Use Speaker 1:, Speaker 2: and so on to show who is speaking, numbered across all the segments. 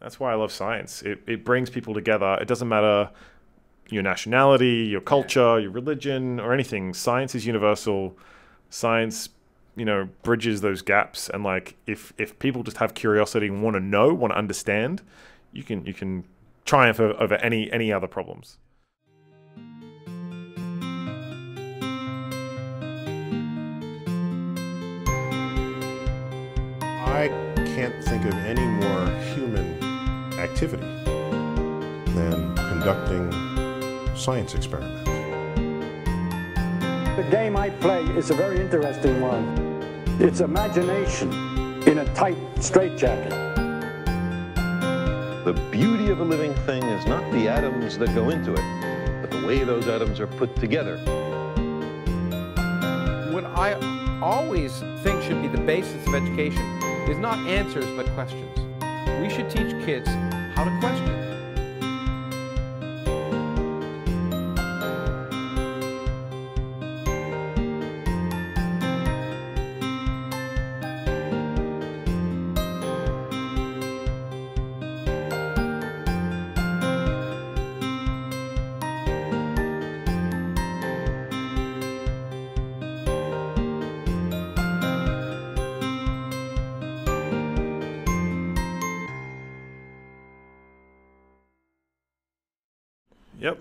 Speaker 1: that's why I love science. It it brings people together. It doesn't matter your nationality, your culture, your religion, or anything. Science is universal. Science, you know, bridges those gaps. And like, if if people just have curiosity and want to know, want to understand, you can you can triumph over any any other problems.
Speaker 2: I can't think of any more human activity than conducting science experiments.
Speaker 3: The game I play is a very interesting one. It's imagination in a tight straitjacket.
Speaker 4: The beauty of a living thing is not the atoms that go into it, but the way those atoms are put together.
Speaker 5: What I always think should be the basis of education is not answers but questions. We should teach kids how to question.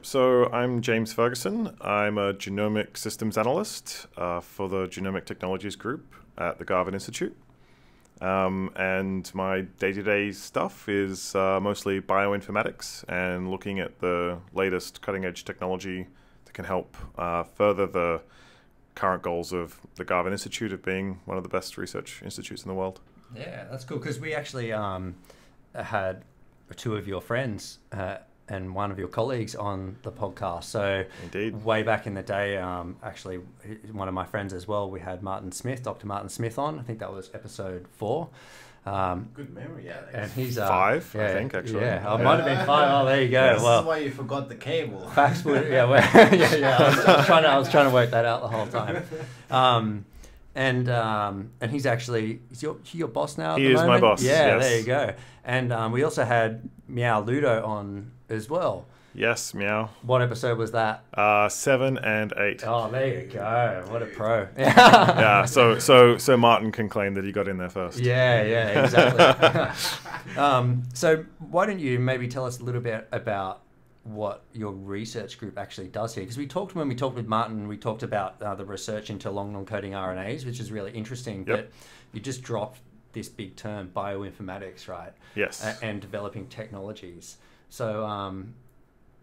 Speaker 1: So I'm James Ferguson. I'm a genomic systems analyst uh, for the Genomic Technologies Group at the Garvan Institute. Um, and my day-to-day stuff is uh, mostly bioinformatics and looking at the latest cutting-edge technology that can help uh, further the current goals of the Garvan Institute of being one of the best research institutes in the world.
Speaker 6: Yeah, that's cool because we actually um, had two of your friends uh, and one of your colleagues on the podcast. So,
Speaker 1: Indeed.
Speaker 6: way back in the day, um, actually, one of my friends as well, we had Martin Smith, Dr. Martin Smith on. I think that was episode four. Um,
Speaker 7: Good memory, Alex.
Speaker 6: and he's uh,
Speaker 1: Five, I think, actually.
Speaker 6: Yeah, oh, it might have been five. Oh, there you go.
Speaker 7: This
Speaker 6: well,
Speaker 7: is why you forgot the cable.
Speaker 6: Facts would, yeah, well, yeah, yeah. I was, I was trying to, I was trying to work that out the whole time. Um, and um, and he's actually is your he your boss now. At
Speaker 1: He
Speaker 6: the
Speaker 1: is my
Speaker 6: moment?
Speaker 1: boss,
Speaker 6: Yeah,
Speaker 1: yes.
Speaker 6: there you go. And um, we also had Meow Ludo on as well.
Speaker 1: Yes, meow.
Speaker 6: What episode was that?
Speaker 1: Uh, seven and eight.
Speaker 6: Oh, there you go. What a pro.
Speaker 1: Yeah. So so so Martin can claim that he got in there first.
Speaker 6: Yeah, yeah, exactly. um, so why don't you maybe tell us a little bit about what your research group actually does here? Because we talked when we talked with Martin, we talked about uh, the research into long non-coding RNAs, which is really interesting.
Speaker 1: Yep.
Speaker 6: But you just dropped this big term, bioinformatics, right?
Speaker 1: Yes.
Speaker 6: And developing technologies. So, um,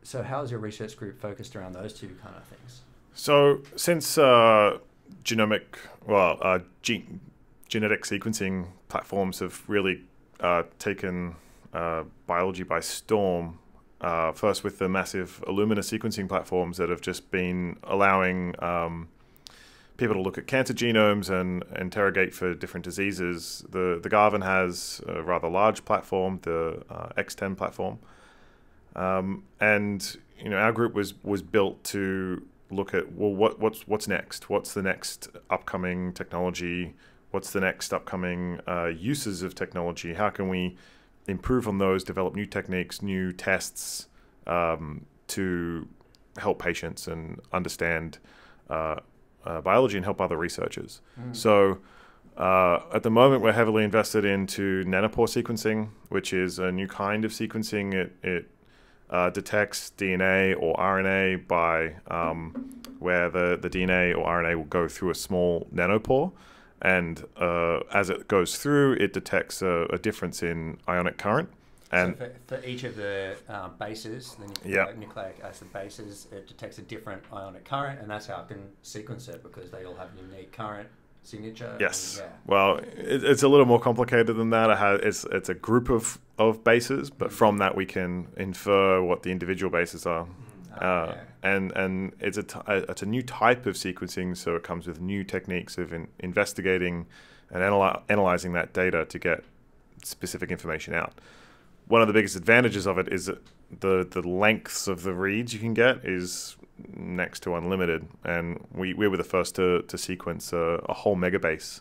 Speaker 6: so how is your research group focused around those two kind of things?
Speaker 1: So since uh, genomic, well, uh, gene, genetic sequencing platforms have really uh, taken uh, biology by storm, uh, first with the massive Illumina sequencing platforms that have just been allowing um, people to look at cancer genomes and interrogate for different diseases. The the Garvan has a rather large platform, the uh, X10 platform, um, and you know our group was was built to look at well what what's what's next? What's the next upcoming technology? What's the next upcoming uh, uses of technology? How can we improve on those? Develop new techniques, new tests um, to help patients and understand uh, uh, biology and help other researchers. So. Uh, at the moment, we're heavily invested into nanopore sequencing, which is a new kind of sequencing. It, it uh, detects DNA or RNA by um, where the, the DNA or RNA will go through a small nanopore. And uh, as it goes through, it detects a, a difference in ionic current. And
Speaker 6: so for, for each of the uh, bases, the nucleic,
Speaker 1: Yeah.
Speaker 6: nucleic acid bases, it detects a different ionic current, and that's how it can sequence it because they all have unique current signature.
Speaker 1: Yes.
Speaker 6: and
Speaker 1: Well, it, it's a little more complicated than that. It has, it's it's a group of, of bases, but from that we can infer what the individual bases are.
Speaker 6: yeah.
Speaker 1: Uh,
Speaker 6: Ah, yeah.
Speaker 1: and and it's a t- it's a new type of sequencing, so it comes with new techniques of in, investigating and analy- analyzing that data to get specific information out. One of the biggest advantages of it is that the the lengths of the reads you can get is next to unlimited, and we, we were the first to, to sequence a, a whole megabase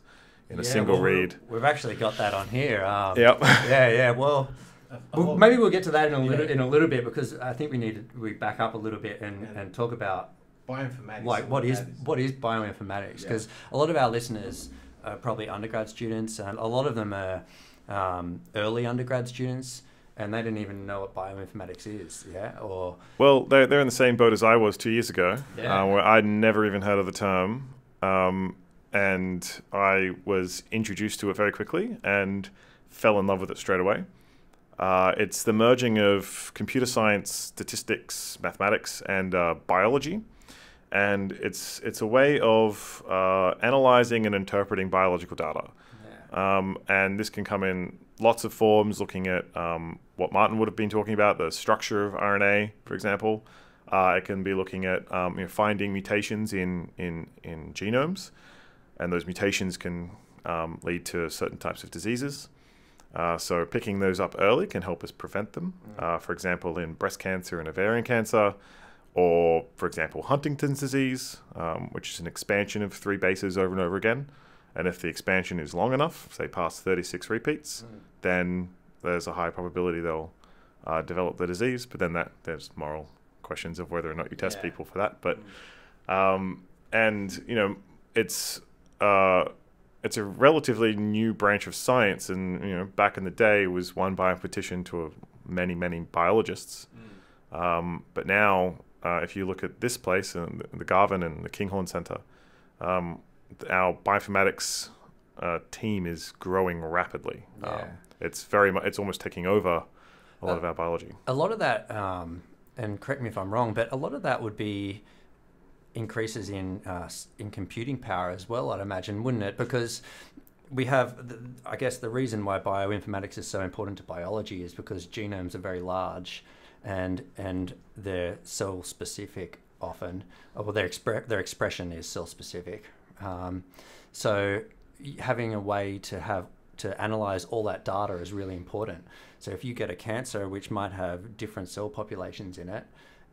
Speaker 1: in a single
Speaker 6: well,
Speaker 1: read.
Speaker 6: We've actually got that on here. Um,
Speaker 1: Yep.
Speaker 6: Yeah, yeah. Well,
Speaker 7: a- a
Speaker 6: Well, maybe we'll get to that in a
Speaker 7: Yeah.
Speaker 6: little in a little bit because I think we need to we back up a little bit and,
Speaker 7: Yeah.
Speaker 6: and talk about
Speaker 7: bioinformatics.
Speaker 6: like what is
Speaker 7: that
Speaker 6: what is bioinformatics
Speaker 7: Yeah.
Speaker 6: because a lot of our listeners are probably undergrad students and a lot of them are um, early undergrad students and they didn't even know what bioinformatics is yeah or
Speaker 1: Well, they're, they're in the same boat as I was two years ago,
Speaker 6: Yeah.
Speaker 1: uh, where I'd never even heard of the term. Um, and I was introduced to it very quickly and fell in love with it straight away. Uh, it's the merging of computer science, statistics, mathematics, and uh, biology. And it's, it's a way of uh, analyzing and interpreting biological data. Um, and this can come in lots of forms, looking at um, what Martin would have been talking about, the structure of RNA, for example. Uh, it can be looking at um, you know, finding mutations in, in, in genomes, and those mutations can um, lead to certain types of diseases. Uh, so picking those up early can help us prevent them. Uh, for example, in breast cancer and ovarian cancer, or for example, Huntington's disease, um, which is an expansion of three bases over and over again. And if the expansion is long enough, say past 36 repeats, then there's a high probability they'll uh, develop the disease. But then that there's moral questions of whether or not you test
Speaker 6: Yeah.
Speaker 1: people for that. But um, and you know it's uh, it's a relatively new branch of science, and you know back in the day it was won by a petition to a, many many biologists. Um, but now, uh, if you look at this place and the Garvan and the Kinghorn Center, um, our bioinformatics uh, team is growing rapidly.
Speaker 6: Yeah.
Speaker 1: Um, it's very much it's almost taking over a lot
Speaker 6: Uh,
Speaker 1: of our biology.
Speaker 6: a lot of that um, and correct me if I'm wrong but a lot of that would be increases in uh, in computing power as well I'd imagine wouldn't it? Because we have the, I guess the reason why bioinformatics is so important to biology is because genomes are very large and and they're cell specific often. Or well, their expre- their expression is cell specific um, so having a way to have to analyze all that data is really important so if you get a cancer which might have different cell populations in it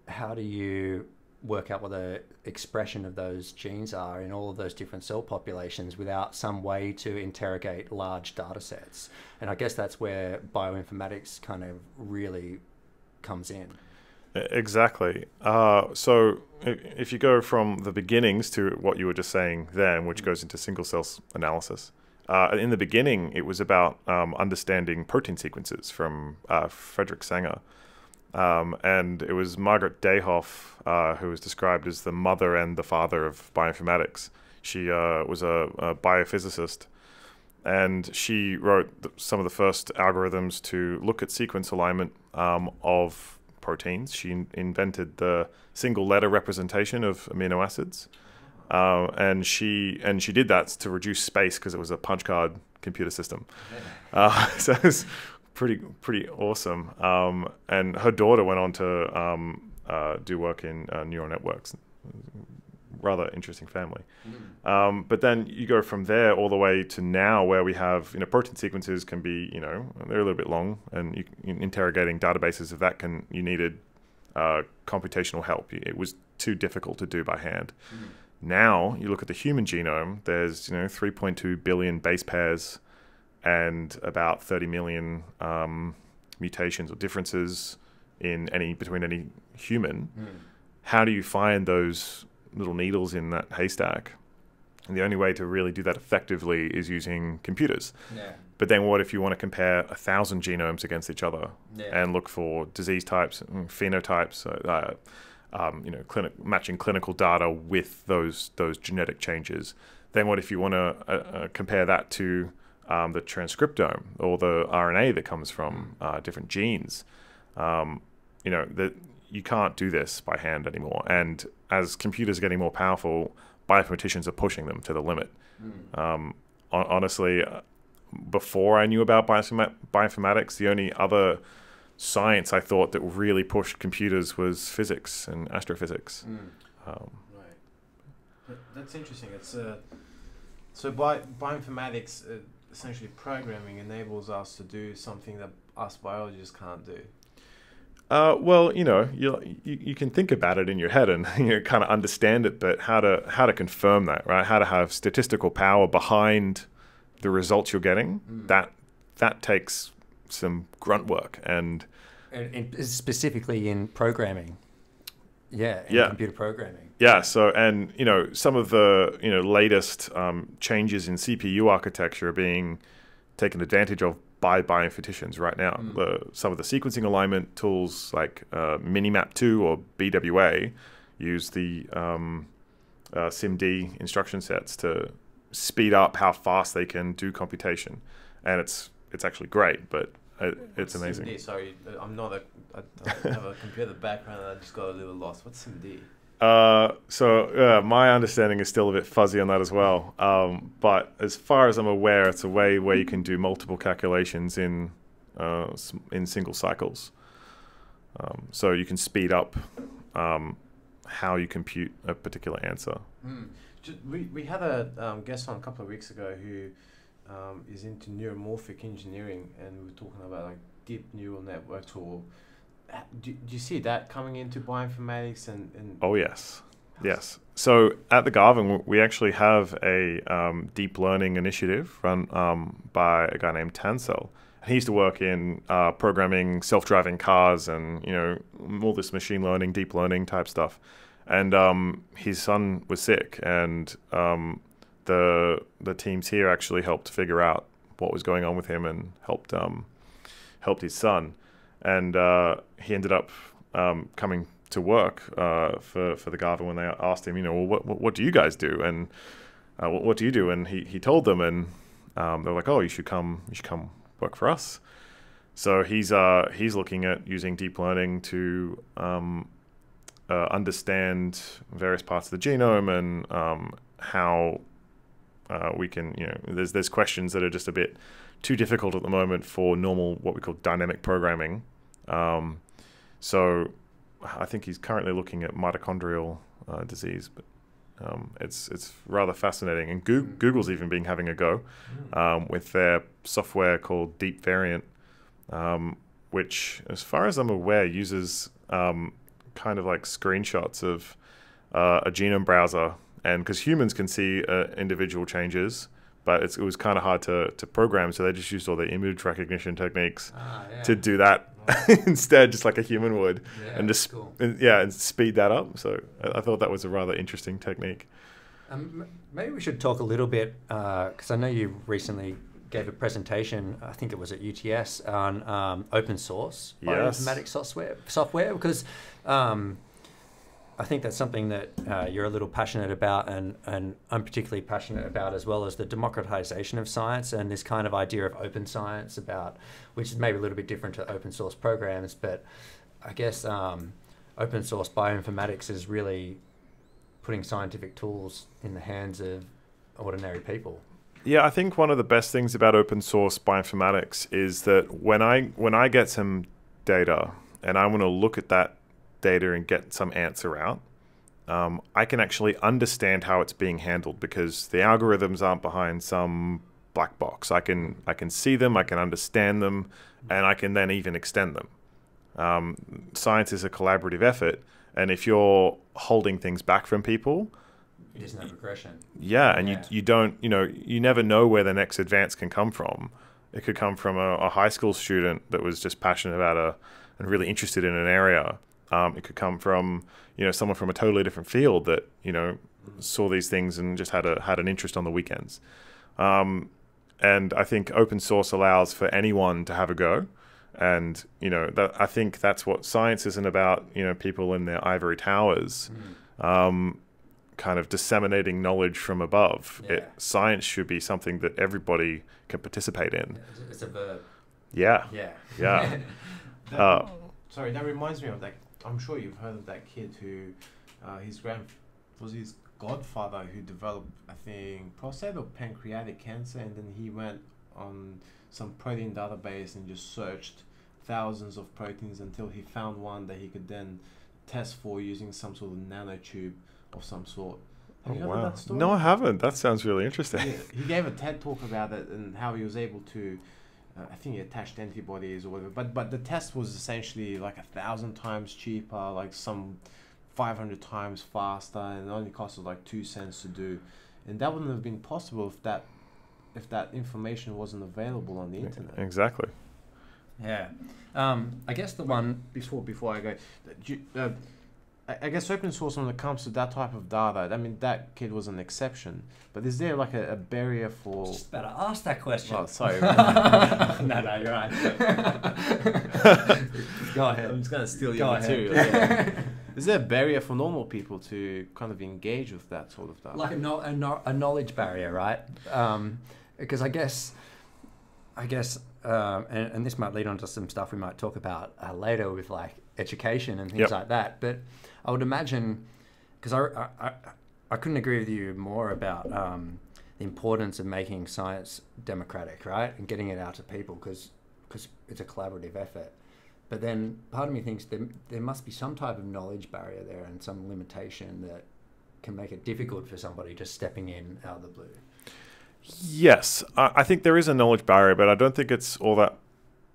Speaker 6: how do you work out what the expression of those genes are in all of those different cell populations without some way to interrogate large data sets. And I guess that's where bioinformatics kind of really comes in.
Speaker 1: Exactly. Uh, so if you go from the beginnings to what you were just saying then, which goes into single cell analysis, uh, in the beginning it was about um, understanding protein sequences from uh, Frederick Sanger. Um, and it was Margaret Dayhoff uh, who was described as the mother and the father of bioinformatics. She uh, was a, a biophysicist and she wrote some of the first algorithms to look at sequence alignment um, of proteins. She in- invented the single letter representation of amino acids, uh, and she and she did that to reduce space because it was a punch card computer system. Uh, so it was pretty pretty awesome. Um, and her daughter went on to um, uh, do work in uh, neural networks. Rather interesting family. Um, but then you go from there all the way to now, where we have you know protein sequences can be you know they're a little bit long, and you, in interrogating databases of that can you needed uh, computational help. It was too difficult to do by hand. Now you look at the human genome. There's you know 3.2 billion base pairs, and about 30 million um, mutations or differences in any between any human. How do you find those little needles in that haystack? And the only way to really do that effectively is using computers.
Speaker 6: Yeah.
Speaker 1: But then, what if you want to compare a thousand genomes against each other
Speaker 6: Yeah.
Speaker 1: and look for disease types, and phenotypes, uh, um, you know, clinic, matching clinical data with those those genetic changes? Then, what if you want to uh, uh, compare that to um, the transcriptome or the RNA that comes from uh, different genes? Um, you know that you can't do this by hand anymore. And as computers are getting more powerful, bioinformaticians are pushing them to the limit. Um, honestly, uh, before I knew about bioinformatics, the only other science I thought that really pushed computers was physics and astrophysics. Um,
Speaker 7: Right. That, that's interesting. It's uh, so bi- bioinformatics, uh, essentially programming, enables us to do something that us biologists can't do.
Speaker 1: Uh, well, you know, you, you can think about it in your head and you know, kind of understand it, but how to how to confirm that, right? How to have statistical power behind the results you're getting. That that takes some grunt work and
Speaker 6: And, and specifically in programming. Yeah, in
Speaker 1: Yeah.
Speaker 6: computer programming.
Speaker 1: Yeah. So, and you know, some of the you know latest um, changes in CPU architecture are being taken advantage of by bioinformaticians right now. The, some of the sequencing alignment tools like uh, Minimap2 or BWA use the um, uh, SIMD instruction sets to speed up how fast they can do computation, and it's it's actually great. But it, it's
Speaker 7: What's
Speaker 1: amazing.
Speaker 7: SIMD? Sorry, uh, I'm not a. I don't have a computer background. I just got a little lost. What's SIMD?
Speaker 1: Uh, so uh, my understanding is still a bit fuzzy on that as well. Um, but as far as I'm aware, it's a way where you can do multiple calculations in uh, in single cycles. Um, so you can speed up um, how you compute a particular answer.
Speaker 7: Ju- We, we had a um, guest on a couple of weeks ago who um, is into neuromorphic engineering, and we were talking about like deep neural networks. Or do, do you see that coming into bioinformatics? And, and
Speaker 1: Oh yes, yes. So at the Garvan, we actually have a um, deep learning initiative run um, by a guy named Tansel. He used to work in uh, programming self-driving cars and you know all this machine learning, deep learning type stuff. And um, his son was sick, and um, the the teams here actually helped figure out what was going on with him and helped um, helped his son. And uh, he ended up um, coming to work uh, for for the Garvan when they asked him, you know, well, what what, do you guys do and uh, what, what do you do? And he, he told them, and um, they were like, oh, you should come you should come work for us. So he's uh, he's looking at using deep learning to um, uh, understand various parts of the genome and um, how uh, we can you know there's there's questions that are just a bit too difficult at the moment for normal what we call dynamic programming. Um, so I think he's currently looking at mitochondrial uh, disease, but um, it's it's rather fascinating. And Goo- Google's even been having a go um, with their software called Deep Variant, um, which, as far as I'm aware, uses um, kind of like screenshots of uh, a genome browser, and because humans can see uh, individual changes. But it's, it was kind of hard to, to program, so they just used all the image recognition techniques
Speaker 6: Ah, yeah.
Speaker 1: to do that instead, just like a human would,
Speaker 6: Yeah,
Speaker 1: and just
Speaker 6: cool.
Speaker 1: and, yeah, and speed that up. So I, I thought that was a rather interesting technique.
Speaker 6: Um, maybe we should talk a little bit because I know you recently gave a presentation. I think it was at UTS on um, open source
Speaker 1: Yes.
Speaker 6: bioinformatics software. Software because um, I think that's something that uh, you're a little passionate about, and and I'm particularly passionate about as well as the democratization of science and this kind of idea of open science about which is maybe a little bit different to open source programs, but I guess um, open source bioinformatics is really putting scientific tools in the hands of ordinary people.
Speaker 1: Yeah, I think one of the best things about open source bioinformatics is that when I when I get some data and I want to look at that data and get some answer out, um, I can actually understand how it's being handled because the algorithms aren't behind some black box. I can I can see them, I can understand them, and I can then even extend them. Um, science is a collaborative effort, and if you're holding things back from people,
Speaker 6: It is no progression.
Speaker 1: yeah, and
Speaker 6: Yeah.
Speaker 1: you you don't you know you never know where the next advance can come from. It could come from a, a high school student that was just passionate about a and really interested in an area. Um, it could come from you know someone from a totally different field that you know saw these things and just had a had an interest on the weekends. Um, and I think open source allows for anyone to have a go. And you know that I think that's what science isn't about. You know, people in their ivory towers um, kind of disseminating knowledge from above.
Speaker 6: Yeah.
Speaker 1: It, science should be something that everybody can participate in.
Speaker 6: It's- a verb.
Speaker 1: Yeah,
Speaker 6: Yeah.
Speaker 1: yeah.
Speaker 7: That-
Speaker 1: Uh,
Speaker 7: sorry, that reminds me of that. I'm sure you've heard of that kid who, uh, his grand was his godfather who developed, I think, prostate or pancreatic cancer, and then he went on some protein database and just searched thousands of proteins until he found one that he could then test for using some sort of nanotube of some sort. Have
Speaker 1: Oh,
Speaker 7: you heard
Speaker 1: wow.
Speaker 7: of that story?
Speaker 1: No, I haven't. That sounds really interesting.
Speaker 7: Yeah, he gave a TED talk about it and how he was able to. Uh, I think he attached antibodies or whatever, but but the test was essentially like a thousand times cheaper, like some five hundred times faster, and it only costed like two cents to do, and that wouldn't have been possible if that if that information wasn't available on the internet.
Speaker 1: Exactly.
Speaker 6: Yeah. Um, I guess the one.
Speaker 7: before before I go, do you, uh, I, I guess open source when it comes to that type of data. I mean, that kid was an exception, but is there like a, a barrier for?
Speaker 6: Just about to ask that question.
Speaker 7: Well, sorry.
Speaker 6: no, no, you're right. Go ahead.
Speaker 7: I'm just gonna steal your
Speaker 6: ahead.
Speaker 7: material. yeah. Is there a barrier for normal people to kind of engage with that sort of data?
Speaker 6: like a, no, a, no, a knowledge barrier, right? Um, because I guess, I guess, um, and, and this might lead on to some stuff we might talk about uh, later with like education and things
Speaker 1: Yep.
Speaker 6: like that. But I would imagine, because I, I, I, I couldn't agree with you more about um, the importance of making science democratic, right, and getting it out to people, because it's a collaborative effort. But then part of me thinks there, there must be some type of knowledge barrier there and some limitation that can make it difficult for somebody just stepping in out of the blue.
Speaker 1: Yes, I, I think there is a knowledge barrier, but I don't think it's all that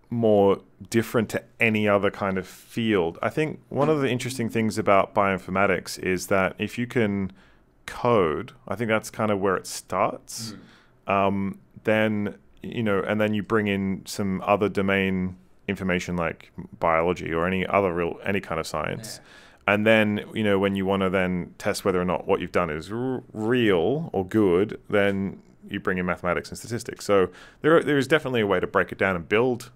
Speaker 1: more different to any other kind of field. I think one of the interesting things about bioinformatics is that if you can code, I think that's kind of where it starts. Um, then you know, and then you bring in some other domain information like biology or any other real any kind of science. And then, you know, when you want to then test whether or not what you've done is r- real or good, then you bring in mathematics and statistics. So there, there is definitely a way to break it down and build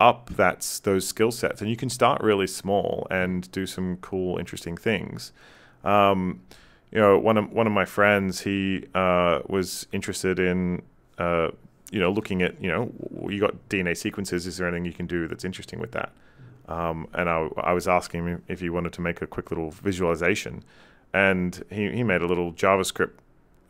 Speaker 1: up that's those skill sets. And you can start really small and do some cool, interesting things. Um, you know, one of one of my friends, he uh, was interested in, uh, you know, looking at, you know, you got DNA sequences. Is there anything you can do that's interesting with that? Um, and I, I was asking him if he wanted to make a quick little visualization, and he, he made a little JavaScript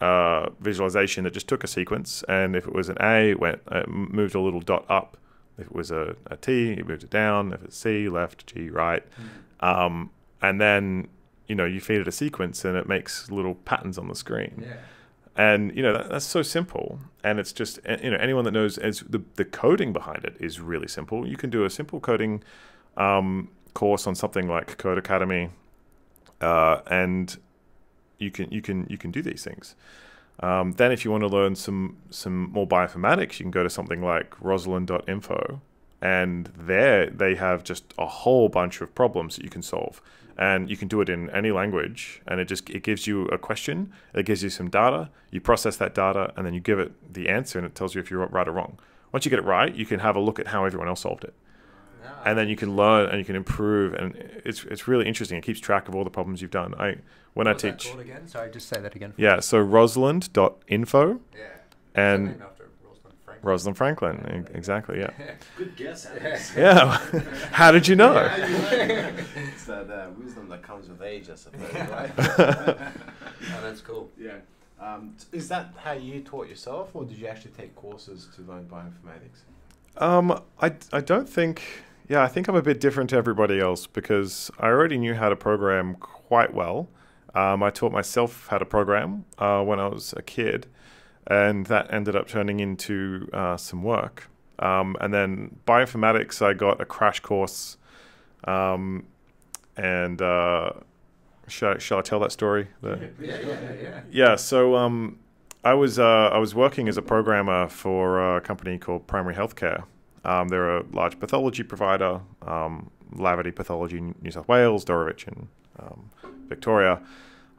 Speaker 1: uh, visualization that just took a sequence, and if it was an A, it went uh, moved a little dot up. If it was a, a T, it moved it down. If it's C, left, G, right, um, and then you know you feed it a sequence, and it makes little patterns on the screen
Speaker 6: Yeah.
Speaker 1: and you know that, that's so simple and it's just you know anyone that knows as the, the coding behind it is really simple you can do a simple coding um, course on something like Codecademy uh, and you can you can you can do these things. Um, then if you want to learn some some more bioinformatics you can go to something like rosalind.info and there they have just a whole bunch of problems that you can solve. And you can do it in any language and it just it gives you a question it gives you some data you process that data and then you give it the answer and it tells you if you're right or wrong. Once you get it right you can have a look at how everyone else solved it and then you can learn and you can improve and it's it's really interesting it keeps track of all the problems you've done i when i teach
Speaker 6: again? Sorry, just say that again.
Speaker 1: yeah so rosalind.info
Speaker 6: Yeah.
Speaker 1: and
Speaker 6: after Rosalind Franklin.
Speaker 1: rosalind franklin e- exactly yeah
Speaker 7: Good guess, Alex.
Speaker 1: yeah how did you know
Speaker 7: it's that uh, wisdom that comes with age, I suppose, right?
Speaker 6: Oh, that's cool.
Speaker 7: yeah. Um, is that how you taught yourself, or did you actually take courses to learn bioinformatics?
Speaker 1: Um, I, I don't think. Yeah, I think I'm a bit different to everybody else because I already knew how to program quite well. Um, I taught myself how to program uh, when I was a kid, and that ended up turning into uh, some work. Um, and then bioinformatics, I got a crash course. Um, and uh, shall, I- shall I tell that story? The-
Speaker 6: Yeah, yeah, yeah.
Speaker 1: yeah, so um, I was uh, I was working as a programmer for a company called Primary Healthcare. Um, they're a large pathology provider, um, Laverty Pathology, in New South Wales, Dorevitch in um, Victoria,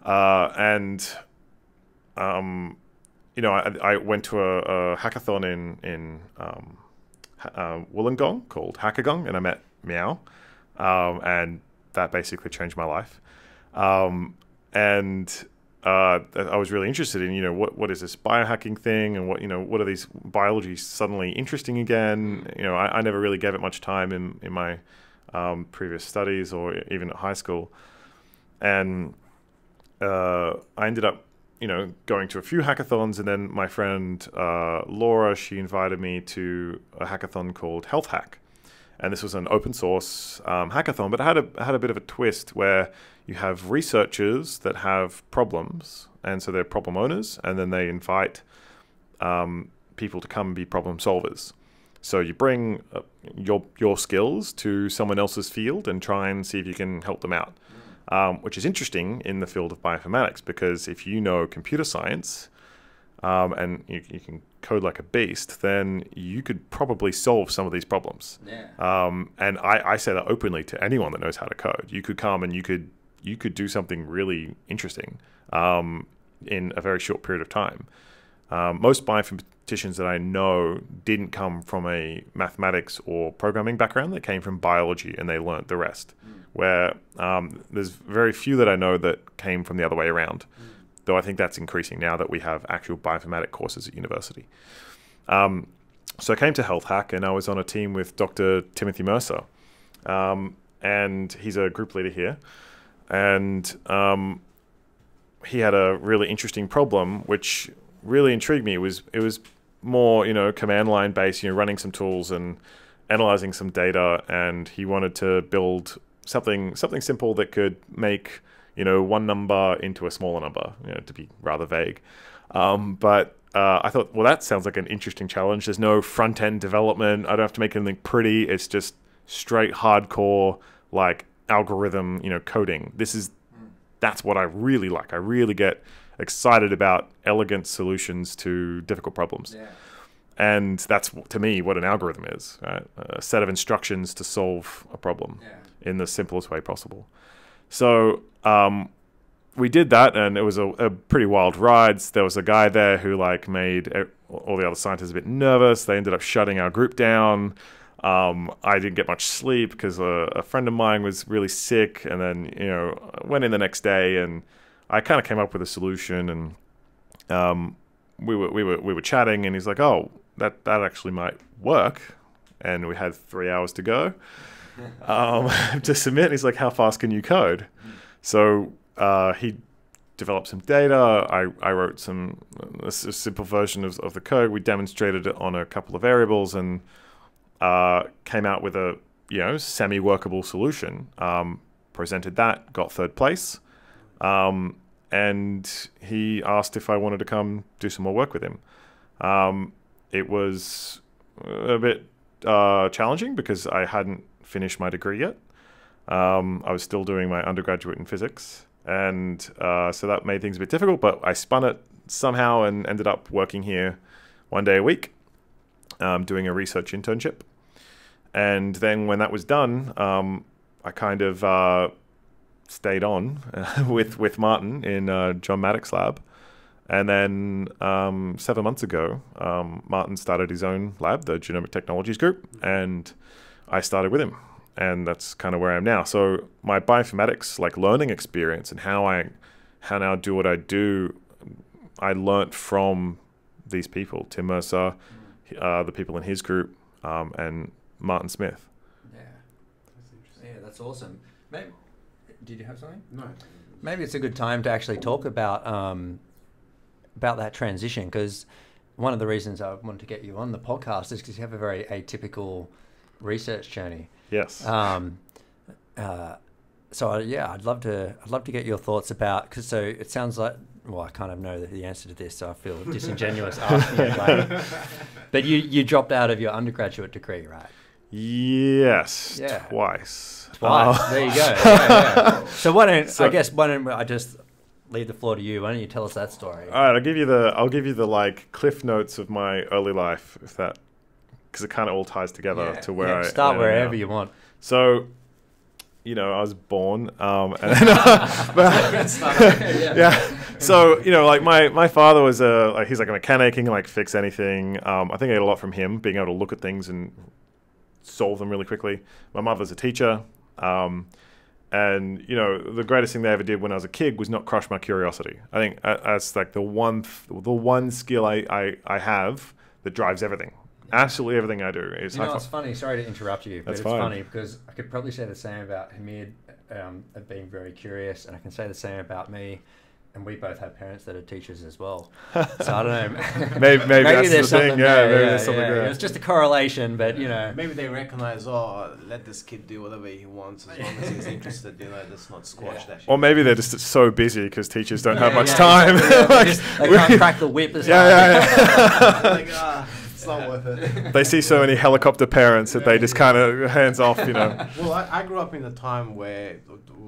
Speaker 1: uh, and um, you know I, I went to a, a hackathon in in um, uh, Wollongong called Hackagong, and I met Meow, um, and that basically changed my life. And uh, I was really interested in, you know, what what is this biohacking thing, and what you know, what are these biology suddenly interesting again? You know, I, I never really gave it much time in in my um, previous studies or even at high school, and uh, I ended up, you know, going to a few hackathons, and then my friend uh, Laura, she invited me to a hackathon called Health Hack, and this was an open source um, hackathon, but it had a had a bit of a twist where you have researchers that have problems, and so they're problem owners, and then they invite um, people to come be problem solvers. So you bring uh, your your skills to someone else's field and try and see if you can help them out, um, which is interesting in the field of bioinformatics because if you know computer science, um, and you, you can code like a beast, then you could probably solve some of these problems.
Speaker 6: Yeah.
Speaker 1: Um, and I, I say that openly to anyone that knows how to code. You could come and you could you could do something really interesting um, in a very short period of time. Um, most bioinformaticians that I know didn't come from a mathematics or programming background. They came from biology and they learnt the rest. Where um, there's very few that I know that came from the other way around. Though I think that's increasing now that we have actual bioinformatic courses at university. Um, so I came to Health Hack and I was on a team with Dr. Timothy Mercer. Um, and he's a group leader here. And um, he had a really interesting problem, which really intrigued me. It was it was more you know command line based, you know, running some tools and analyzing some data. And he wanted to build something something simple that could make you know one number into a smaller number, you know, to be rather vague. Um, but uh, I thought, well, that sounds like an interesting challenge. There's no front end development. I don't have to make anything pretty. It's just straight hardcore like algorithm, you know, coding. This is that's what I really like. I really get excited about elegant solutions to difficult problems.
Speaker 6: Yeah.
Speaker 1: And that's to me what an algorithm is, right? A set of instructions to solve a problem
Speaker 6: Yeah.
Speaker 1: in the simplest way possible. So um, we did that, and it was a, a pretty wild ride. There was a guy there who like made all the other scientists a bit nervous. They ended up shutting our group down. Um, I didn't get much sleep because a, a friend of mine was really sick, and then you know went in the next day, and I kind of came up with a solution, and um, we were we were we were chatting, and he's like, "Oh, that that actually might work," and we had three hours to go um, to submit. He's like, "How fast can you code?" So uh, he developed some data. I, I wrote some a simple version of, of the code. We demonstrated it on a couple of variables and uh, came out with a you know semi workable solution. Um, presented that, got third place, um, and he asked if I wanted to come do some more work with him. Um, it was a bit uh, challenging because I hadn't finished my degree yet. Um, I was still doing my undergraduate in physics, and uh, so that made things a bit difficult. But I spun it somehow and ended up working here one day a week, um, doing a research internship. And then when that was done, um, I kind of uh, stayed on with with Martin in uh, John Mattick's lab. And then um, seven months ago, um, Martin started his own lab, the Genomic Technologies Group, and I started with him, and that's kind of where I am now. So my bioinformatics like learning experience and how I how now do what I do, I learnt from these people, Tim Mercer, uh, the people in his group, um, and Martin Smith.
Speaker 6: Yeah. that's Yeah, that's awesome. Maybe, did you have something?
Speaker 7: No.
Speaker 6: Maybe it's a good time to actually talk about um, about that transition because one of the reasons I wanted to get you on the podcast is because you have a very atypical research journey.
Speaker 1: Yes.
Speaker 6: Um, uh, so yeah, I'd love to. I'd love to get your thoughts about because so it sounds like well, I kind of know the, answer to this, so I feel disingenuous asking it. Like, but you you dropped out of your undergraduate degree, right?
Speaker 1: yes.
Speaker 6: Yeah.
Speaker 1: Twice.
Speaker 6: Twice.
Speaker 1: Uh,
Speaker 6: there you go. Yeah, yeah. So why don't I guess why don't I just leave the floor to you? Why don't you tell us that story?
Speaker 1: All right, I'll give you the I'll give you the like cliff notes of my early life, if that, because it kind of all ties together
Speaker 6: Yeah,
Speaker 1: to where
Speaker 6: yeah,
Speaker 1: I
Speaker 6: start wherever you want.
Speaker 1: So, you know, I was born, um, and but- yeah. So you know, like my my father was a like he's like a mechanic, he can like fix anything. Um, I think I get a lot from him, being able to look at things and solve them really quickly. My mother's a teacher. Um, and you know the greatest thing they ever did when I was a kid was not crush my curiosity. I think uh, that's like the one the one skill I, I, I have that drives everything. Absolutely everything I do is
Speaker 6: You know, it's funny. Sorry to interrupt you, but
Speaker 1: That's
Speaker 6: it's
Speaker 1: fine.
Speaker 6: funny because I could probably say the same about Hamid um, being very curious, and I can say the same about me. And we both have parents that are teachers as well. So I don't know.
Speaker 1: Maybe- maybe that's the
Speaker 6: there's
Speaker 1: thing, yeah,
Speaker 6: there,
Speaker 1: maybe there's something
Speaker 6: yeah.
Speaker 1: there.
Speaker 6: It's just a correlation, but you know.
Speaker 7: Maybe they recognize, oh, let this kid do whatever he wants as long as he's interested. You know, let's not squash that.
Speaker 1: or maybe they're just so busy because teachers don't have
Speaker 6: Yeah,
Speaker 1: much
Speaker 6: yeah,
Speaker 1: time.
Speaker 6: exactly, yeah, they
Speaker 1: Like,
Speaker 6: they can't crack the whip as
Speaker 1: yeah,
Speaker 6: hard.
Speaker 1: yeah, yeah.
Speaker 7: like, ah, it's not worth it.
Speaker 1: they see so many helicopter parents that they just kind of hands off, you know.
Speaker 7: Well, I, I grew up in a time where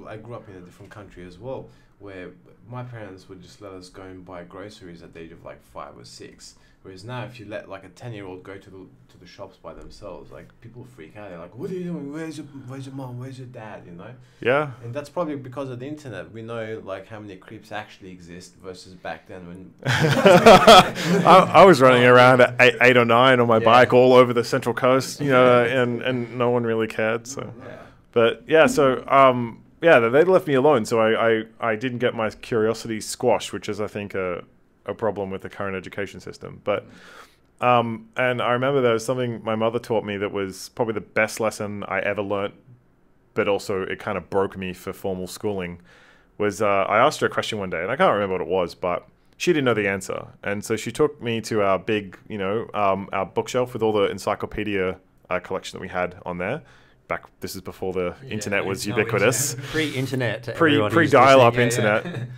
Speaker 7: I grew up in a different country as well, where my parents would just let us go and buy groceries at the age of like five or six. Whereas now, if you let like a ten year old go to the to the shops by themselves, like people freak out. They're like, "What are you doing? Where's your Where's your mom? Where's your dad?" You know.
Speaker 1: Yeah.
Speaker 7: And that's probably because of the internet. We know like how many creeps actually exist versus back then when.
Speaker 1: I, I was running around at eight, eight or nine on my
Speaker 7: Yeah.
Speaker 1: bike all over the central coast, you know, and, and no one really cared. So, but yeah, so um, yeah, they left me alone. So I, I, I didn't get my curiosity squashed, which is I think a, a problem with the current education system. But um, and I remember there was something my mother taught me that was probably the best lesson I ever learnt, but also it kind of broke me for formal schooling. Was uh, I asked her a question one day, and I can't remember what it was, but she didn't know the answer, and so she took me to our big, you know, um, our bookshelf with all the encyclopedia uh, collection that we had on there. Back, this is before the internet was
Speaker 6: No,
Speaker 1: ubiquitous
Speaker 6: Pre-internet.
Speaker 1: pre pre dial up.
Speaker 6: Yeah,
Speaker 1: internet.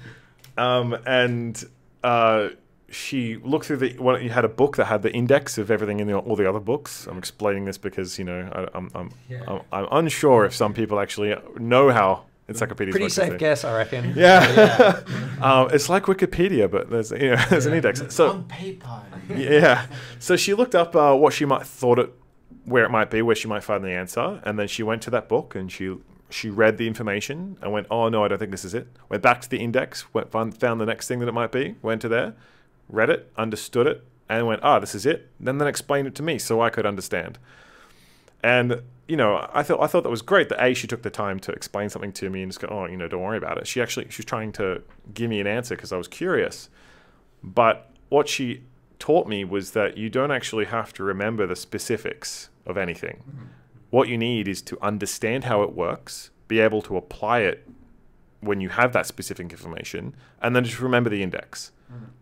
Speaker 1: Um, and uh, she looked through the. Well, you had a book that had the index of everything in the, all the other books. I'm explaining this because you know I, I'm I'm,
Speaker 6: Yeah.
Speaker 1: I'm I'm unsure if some people actually know how encyclopedias
Speaker 6: Pretty
Speaker 1: work.
Speaker 6: safe guess, I reckon.
Speaker 1: Yeah, um, it's like Wikipedia, but there's you know there's an index. So
Speaker 7: on paper.
Speaker 1: yeah. So she looked up uh, what she might thought it, where it might be, where she might find the answer, and then she went to that book and she she read the information and went, "Oh no, I don't think this is it." Went back to the index, went found, the next thing that it might be, went to there, read it, understood it, and went, "Ah, this is it." Then then explained it to me so I could understand. And you know, I thought I thought that was great that a she took the time to explain something to me and just go, "Oh, you know, don't worry about it." She actually she was trying to give me an answer because I was curious. But what she taught me was that you don't actually have to remember the specifics of anything. What you need is to understand how it works, be able to apply it when you have that specific information, and then just remember the index.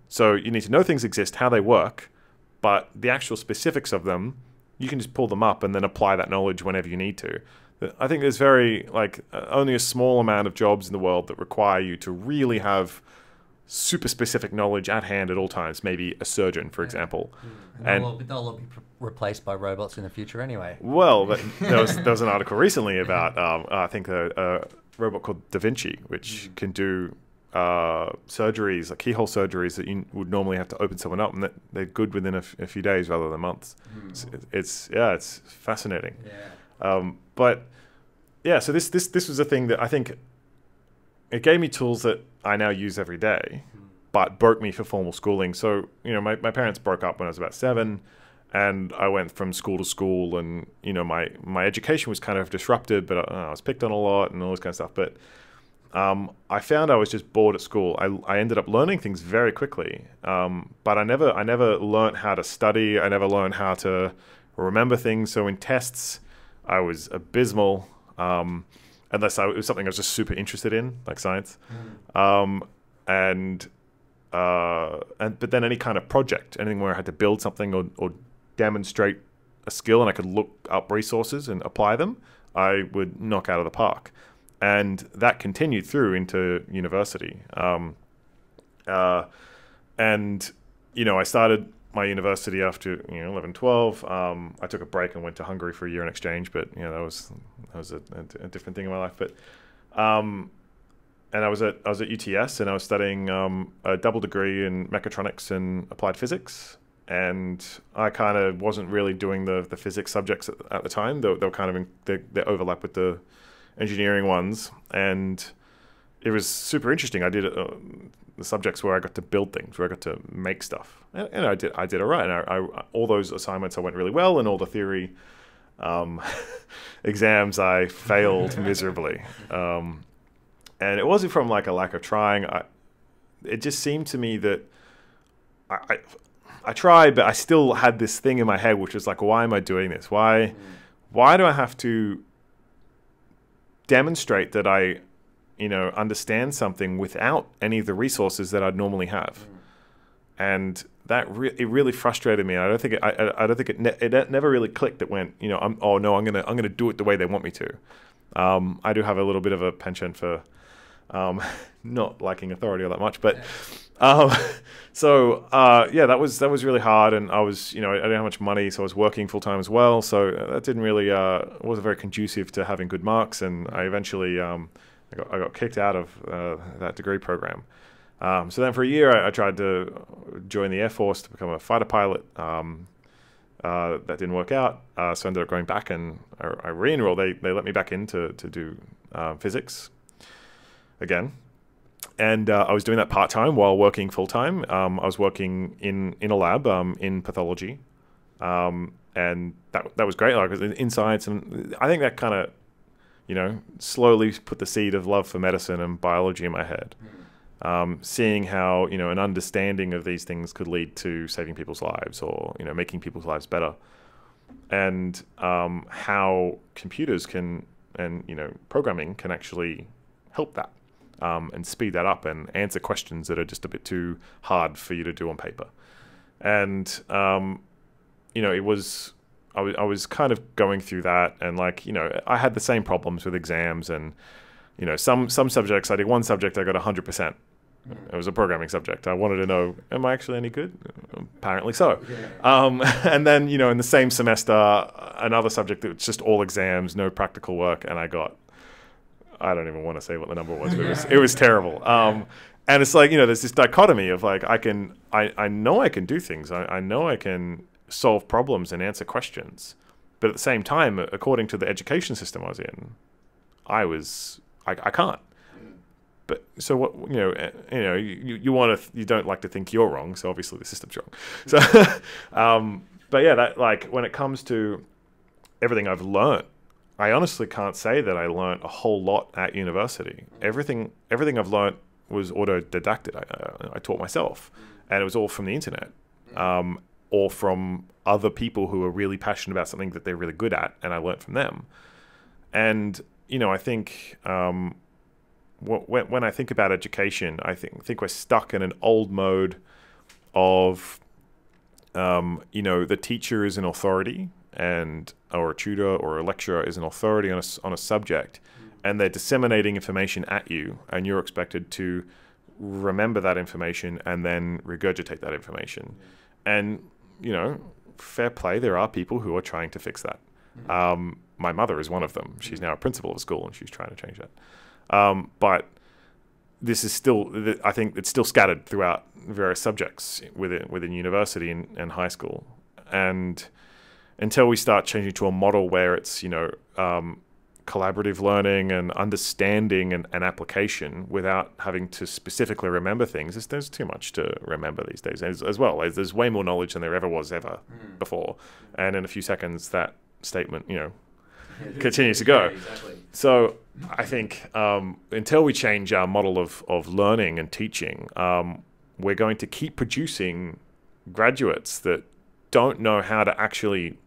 Speaker 1: So you need to know things exist, how they work, but the actual specifics of them, you can just pull them up and then apply that knowledge whenever you need to. I think there's very like uh, only a small amount of jobs in the world that require you to really have super specific knowledge at hand at all times. Maybe a surgeon, for example.
Speaker 6: And
Speaker 1: And
Speaker 6: they'll, all- they'll all be pr- replaced by robots in the future anyway.
Speaker 1: well, but there was there was an article recently about um, I think a, a robot called Da Vinci, which can do uh, surgeries, like keyhole surgeries that you would normally have to open someone up, and that they're good within a, f- a few days rather than months. It's, it's yeah, it's fascinating.
Speaker 6: Yeah.
Speaker 1: Um, but yeah, so this this this was a thing that I think it gave me tools that I now use every day, but broke me for formal schooling. So you know, my, my parents broke up when I was about seven, and I went from school to school, and you know, my my education was kind of disrupted, but uh, I, I was picked on a lot and all this kind of stuff. But um, I found I was just bored at school. I, I ended up learning things very quickly, um, but I never I never learned how to study. I never learned how to remember things. So in tests, I was abysmal. Um, unless I, it was something I was just super interested in, like science, um, and uh, and but then any kind of project, anything where I had to build something or, or demonstrate a skill, and I could look up resources and apply them, I would knock out of the park, and that continued through into university. Um, uh, and you know, I started my university after you know 11, 12. Um, I took a break and went to Hungary for a year in exchange, but you know that was that was a, a, a different thing in my life. But um, and I was at I was at UTS and I was studying um, a double degree in mechatronics and applied physics. And I kind of wasn't really doing the, the physics subjects at, at the time. They, were- they were kind of in, they, they overlap with the engineering ones, and it was super interesting. I did uh, the subjects where I got to build things, where I got to make stuff, and, and I did I did all right. And I, I, all those assignments I went really well, and all the theory um, exams I failed miserably. Um, and it wasn't from like a lack of trying. I, it just seemed to me that I, I tried, but I still had this thing in my head, which was like, why am I doing this? Why why do I have to demonstrate that I you know understand something without any of the resources that I'd normally have? And that re- it really frustrated me. I don't think it, I, I I don't think it, ne- it never really clicked. It went, you know, I'm, oh no, I'm gonna I'm gonna do it the way they want me to. Um, I do have a little bit of a penchant for um, not liking authority all that much, but um, so uh, yeah, that was that was really hard, and I was you know I didn't have much money, so I was working full time as well, so that didn't really uh, wasn't very conducive to having good marks, and I eventually um, I got I got kicked out of uh, that degree program. Um, so then for a year, I, I, tried to join the Air Force to become a fighter pilot. Um, uh, that didn't work out, uh, so I ended up going back and I, I re-enrolled. They, they let me back in to, to do uh, physics again. And uh, I was doing that part time while working full time. Um, I was working in, in a lab um, in pathology. Um, and that, that was great. Like in science, and I think that kind of, you know, slowly put the seed of love for medicine and biology in my head. Mm um, seeing how you know an understanding of these things could lead to saving people's lives or you know making people's lives better, and um, how computers can and you know programming can actually help that um, and speed that up and answer questions that are just a bit too hard for you to do on paper, and um, you know it was. I was, I was kind of going through that and like you know I had the same problems with exams and you know some some subjects I did one subject I got 100% it was a programming subject. I wanted to know, am I actually any good? Apparently so. Yeah. Um, and then, you know, in the same semester, another subject that was just all exams, no practical work, and I got, I don't even want to say what the number was, but it was, it was terrible. Um, and it's like, you know, there's this dichotomy of like, I can, I, I know I can do things. I, I know I can solve problems and answer questions. But at the same time, according to the education system I was in, I was, I, I can't but so what you know eh, you know you, you want to you don't like to think you're wrong so obviously the system's wrong so um, but yeah that like when it comes to everything I've learned I honestly can't say that I learned a whole lot at university. Everything everything I've learned was autodidactic I, I taught myself. And it was all from the internet um, or from other people who are really passionate about something that they're really good at and I learned from them. And you know I think um, when, when I think about education, I think think we're stuck in an old mode of, um, you know, the teacher is an authority and or a tutor or a lecturer is an authority on a, on a subject, and they're disseminating information at you, and you're expected to remember that information and then regurgitate that information. And you know, fair play, there are people who are trying to fix that. Um, my mother is one of them. She's now a principal of a school, and she's trying to change that. Um, but this is still, I think, it's still scattered throughout various subjects within within university and, and high school, and until we start changing to a model where it's you know um, collaborative learning and understanding and, and, application without having to specifically remember things. There's, there's too much to remember these days as, as well. There's, there's, way more knowledge than there ever was ever mm. before, and in a few seconds that statement you know continues to go. Yeah, exactly. So I think um, until we change our model of, of learning and teaching, um, we're going to keep producing graduates that don't know how to actually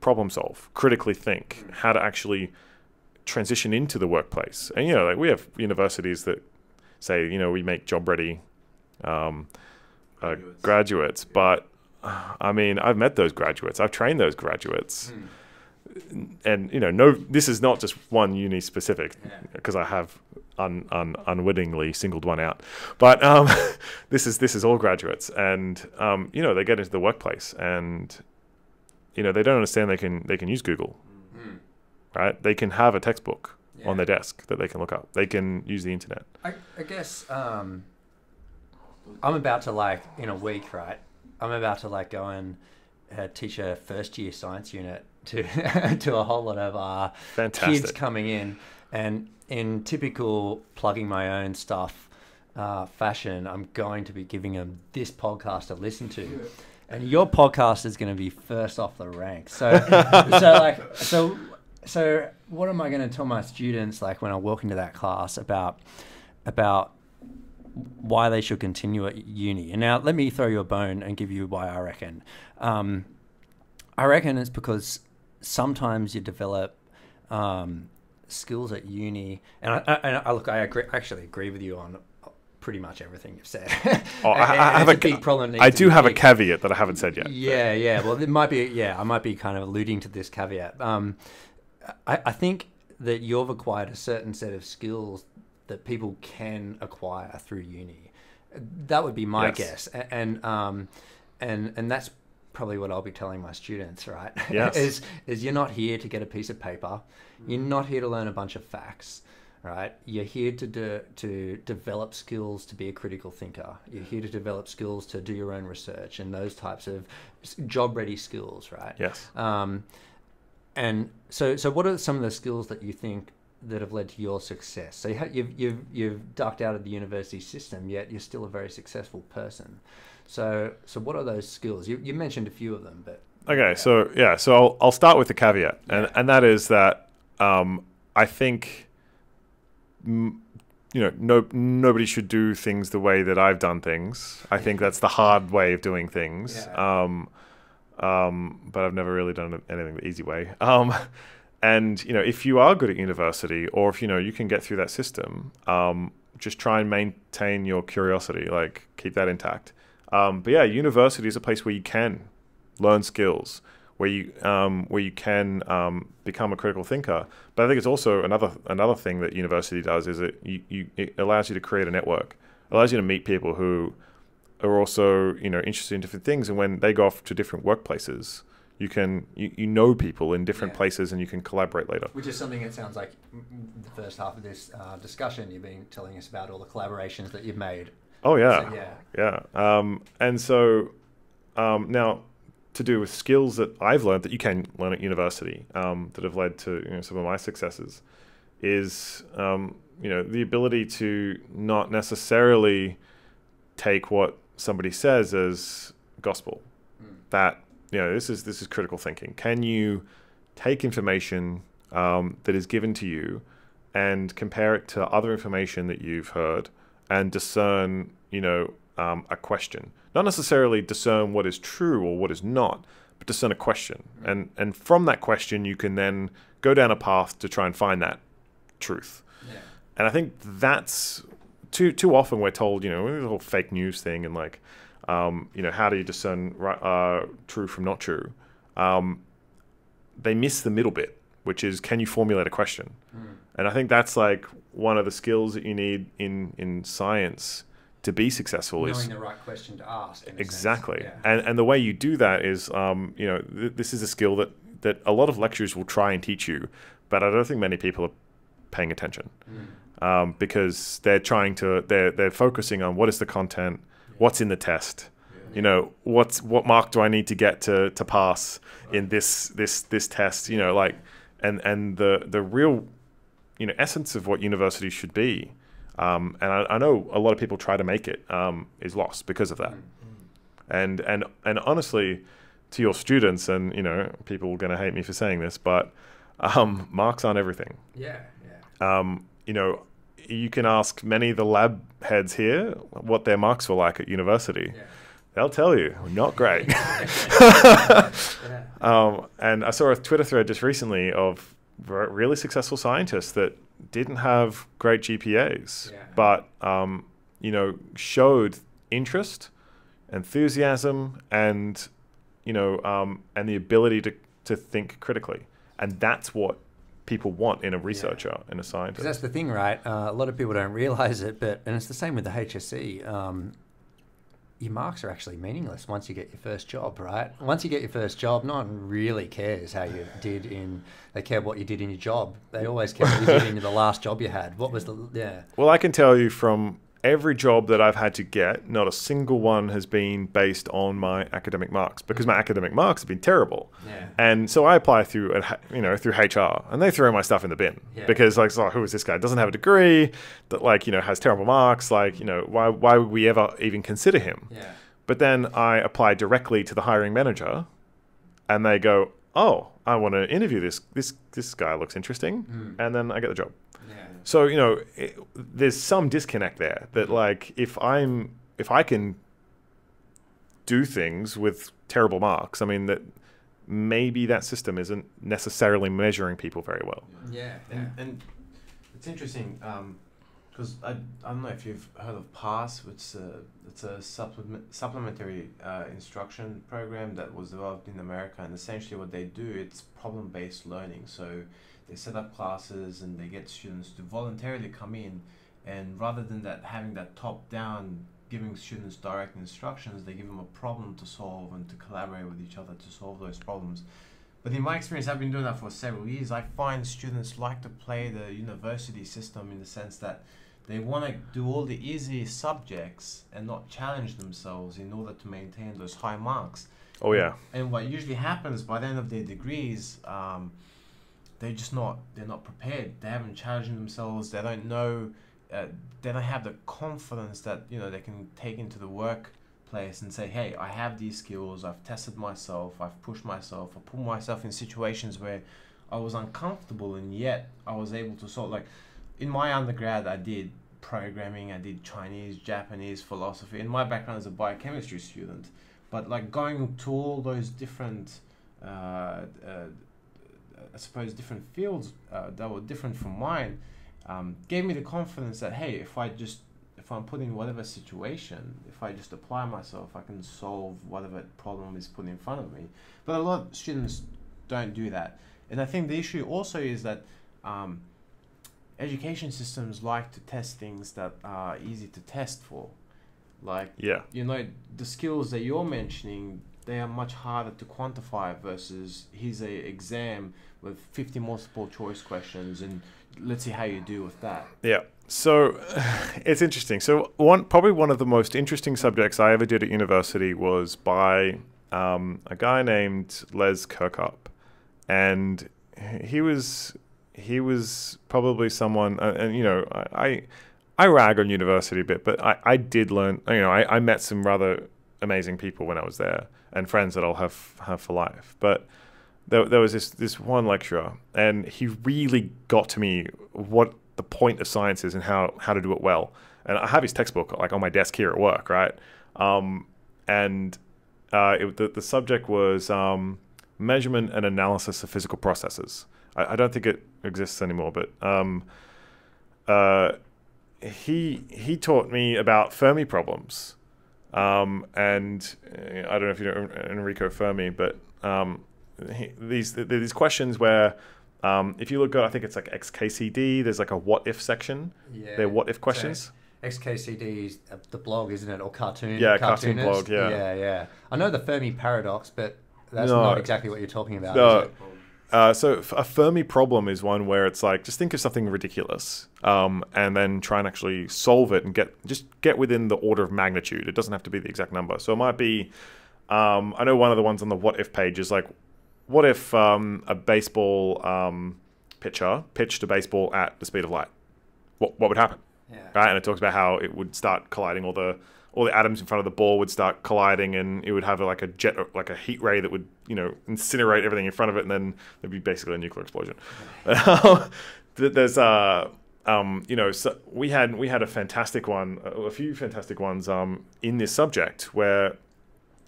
Speaker 1: problem solve, critically think, how to actually transition into the workplace. And you know, like we have universities that say, you know, we make job ready um, uh, graduates. graduates, but I mean, I've met those graduates, I've trained those graduates. Mm and you know, no, this is not just one uni specific because. I have un, un, unwittingly singled one out. But um, this is this is all graduates, and um, you know, they get into the workplace, and you know, they don't understand they can they can use Google, mm-hmm. right? They can have a textbook yeah. on their desk that they can look up. They can use the internet.
Speaker 6: I, I guess um, I'm about to like in a week, right? I'm about to like go and uh, teach a first year science unit to to a whole lot of uh, kids coming in, and in typical plugging my own stuff uh, fashion, I'm going to be giving them this podcast to listen to. And your podcast is going to be first off the rank. So, so like, so, so, what am I going to tell my students like when I walk into that class about about why they should continue at uni. And now let me throw you a bone and give you why I reckon. Um, I reckon it's because sometimes you develop um, skills at uni, and I, I, I look, I agree, actually agree with you on pretty much everything you've said.
Speaker 1: oh, I, I have a, a big problem. I do have big. a caveat that I haven't said yet.
Speaker 6: Yeah, but. yeah. Well, it might be. Yeah, I might be kind of alluding to this caveat. Um, I, I think that you've acquired a certain set of skills that people can acquire through uni. That would be my yes. guess, and and, um, and and that's probably what I'll be telling my students, right?
Speaker 1: Yes.
Speaker 6: is is you're not here to get a piece of paper. You're not here to learn a bunch of facts. right? You're here to to develop skills to be a critical thinker. You're here to develop skills to do your own research and those types of job ready skills, right?
Speaker 1: Yes.
Speaker 6: Um, and so, so what are some of the skills that you think that have led to your success? So you you've you've you've ducked out of the university system, yet you're still a very successful person. So, so what are those skills? You, you mentioned a few of them, but
Speaker 1: Okay, so yeah, so I'll, I'll start with the caveat, and and that is that um, I think you know no nobody should do things the way that I've done things. I think that's the hard way of doing things.
Speaker 6: Yeah.
Speaker 1: Um, um, but I've never really done anything the easy way. Um, and you know, if you are good at university, or if you know you can get through that system, um, just try and maintain your curiosity, like keep that intact. Um, but yeah, university is a place where you can learn skills, where you um, where you can um, become a critical thinker. But I think it's also another another thing that university does is it you, you it allows you to create a network, allows you to meet people who are also you know interested in different things, and when they go off to different workplaces, you can you, you know people in different
Speaker 6: Yeah.
Speaker 1: places, and you can collaborate later.
Speaker 6: which is something that sounds like the first half of this uh, discussion. You've been telling us about all the collaborations that you've made.
Speaker 1: Oh yeah,
Speaker 6: So, yeah.
Speaker 1: yeah. Um, and so um, now to do with skills that I've learned that you can learn at university um, that have led to you know, some of my successes is um, you know the ability to not necessarily take what somebody says as gospel. That you know this is this is critical thinking. Can you take information um, that is given to you and compare it to other information that you've heard and discern, you know, um, a question. Not necessarily discern what is true or what is not, but discern a question. And and from that question, you can then go down a path to try and find that truth.
Speaker 6: Yeah.
Speaker 1: And I think that's too too often we're told, you know, the whole fake news thing and like, um, you know, how do you discern uh, true from not true? Um, they miss the middle bit, which is can you formulate a question? And I think that's like one of the skills that you need in in science to be successful is
Speaker 6: Knowing the right question to ask. in a sense.
Speaker 1: exactly.
Speaker 6: Yeah.
Speaker 1: And and the way you do that is, um, you know, th- this is a skill that that a lot of lecturers will try and teach you, but I don't think many people are paying attention um, because they're trying to they're they're focusing on what is the content, what's in the test. You know what's what mark do I need to get to, to pass in this this this test? You know, like, and and the the real, you know, essence of what university should be, um, and I, I know a lot of people try to make it um, is lost because of that. And and and honestly, to your students, and you know, people are going to hate me for saying this, but um, marks aren't everything
Speaker 6: Yeah. Yeah.
Speaker 1: um, you know, you can ask many of the lab heads here what their marks were like at university.
Speaker 6: Yeah.
Speaker 1: They'll tell you, not great.
Speaker 6: Yeah.
Speaker 1: um, and I saw a Twitter thread just recently of really successful scientists that didn't have great GPAs,
Speaker 6: Yeah.
Speaker 1: but um, you know, showed interest, enthusiasm, and you know, um, and the ability to to think critically, and that's what people want in a researcher, in a scientist.
Speaker 6: that's the thing, right? Uh, a lot of people don't realize it, but and it's the same with the HSC. Um, your marks are actually meaningless once you get your first job, right? Once you get your first job, no one really cares how you did in. They care what you did in your job. They always care what you did in the last job you had. What was the yeah?
Speaker 1: Well, I can tell you from every job that I've had to get, not a single one has been based on my academic marks because my academic marks have been terrible.
Speaker 6: Yeah.
Speaker 1: And so I apply through, you know, through HR, and they throw my stuff in the bin
Speaker 6: Yeah.
Speaker 1: because, like, oh, who is this guy? Doesn't have a degree, that like, you know, has terrible marks. Like, you know, why why would we ever even consider him?
Speaker 6: Yeah.
Speaker 1: But then I apply directly to the hiring manager, and they go, "Oh, I want to interview this this this guy looks interesting," hmm. and then I get the job.
Speaker 6: Yeah.
Speaker 1: So you know, it, there's some disconnect there. That like, if I'm if I can do things with terrible marks, I mean that maybe that system isn't necessarily measuring people very well.
Speaker 6: Yeah.
Speaker 7: And, and it's interesting because I, I don't know if you've heard of PASS, which is a, it's a supplement, supplementary uh, instruction program that was developed in America. And essentially, what they do it's problem based learning. So they set up classes and they get students to voluntarily come in, and rather than that having that top down giving students direct instructions, they give them a problem to solve and to collaborate with each other to solve those problems. But in my experience, I've been doing that for several years. I find students like to play the university system in the sense that they want to do all the easy subjects and not challenge themselves in order to maintain those high marks.
Speaker 1: Oh yeah.
Speaker 7: And what usually happens by the end of their degrees, um, they're just not they're not prepared. They haven't challenged themselves. They don't know. Uh, they don't have the confidence that you know they can take into the workplace and say, "Hey, I have these skills. I've tested myself. I've pushed myself. I put myself in situations where I was uncomfortable, and yet I was able to sort like." In my undergrad, I did programming. I did Chinese, Japanese, philosophy. And my background is a biochemistry student, but like going to all those different. Uh, uh, I suppose different fields uh, that were different from mine um, gave me the confidence that hey, if I just if I'm put in whatever situation, if I just apply myself, I can solve whatever problem is put in front of me. But a lot of students don't do that, and I think the issue also is that um, education systems like to test things that are easy to test for, like
Speaker 1: Yeah.
Speaker 7: you know the skills that you're mentioning they are much harder to quantify versus here's a exam with 50 multiple choice questions and let's see how you do with that
Speaker 1: Yeah. So it's interesting. So one probably one of the most interesting subjects I ever did at university was by um, a guy named Les Kirkup, and he was he was probably someone, uh, and you know I. I rag on university a bit, but I, I did learn. You know, I, I met some rather amazing people when I was there, and friends that I'll have have for life. But there, there was this this one lecturer, and he really got to me what the point of science is and how how to do it well. And I have his textbook like on my desk here at work, right? Um, and uh, it, the the subject was um, measurement and analysis of physical processes. I, I don't think it exists anymore, but um, uh, he he taught me about Fermi problems. Um, and uh, I don't know if you know Enrico Fermi, but um, these these questions where um, if you look at I think it's like XKCD, there's like a what if section.
Speaker 6: Yeah.
Speaker 1: They're what if questions.
Speaker 6: XKCD is the blog, isn't it, or cartoon?
Speaker 1: Yeah, cartoon blog, yeah.
Speaker 6: yeah, yeah. I know the Fermi paradox, but that's
Speaker 1: No.
Speaker 6: not exactly what you're talking about.
Speaker 1: No.
Speaker 6: is it?
Speaker 1: Uh, so a Fermi problem is one where it's like just think of something ridiculous, um, and then try and actually solve it and get just get within the order of magnitude. It doesn't have to be the exact number. So it might be. Um, I know one of the ones on the what if page is like, what if um, a baseball um, pitcher pitched a baseball at the speed of light? What what would happen?
Speaker 6: Yeah.
Speaker 1: right? And it talks about how it would start colliding. All the all the atoms in front of the ball would start colliding, and it would have like a jet, like a heat ray that would you know incinerate everything in front of it, and then there'd be basically a nuclear explosion. Th- There's uh um, you know, so we had we had a fantastic one, a a few fantastic ones um, in this subject where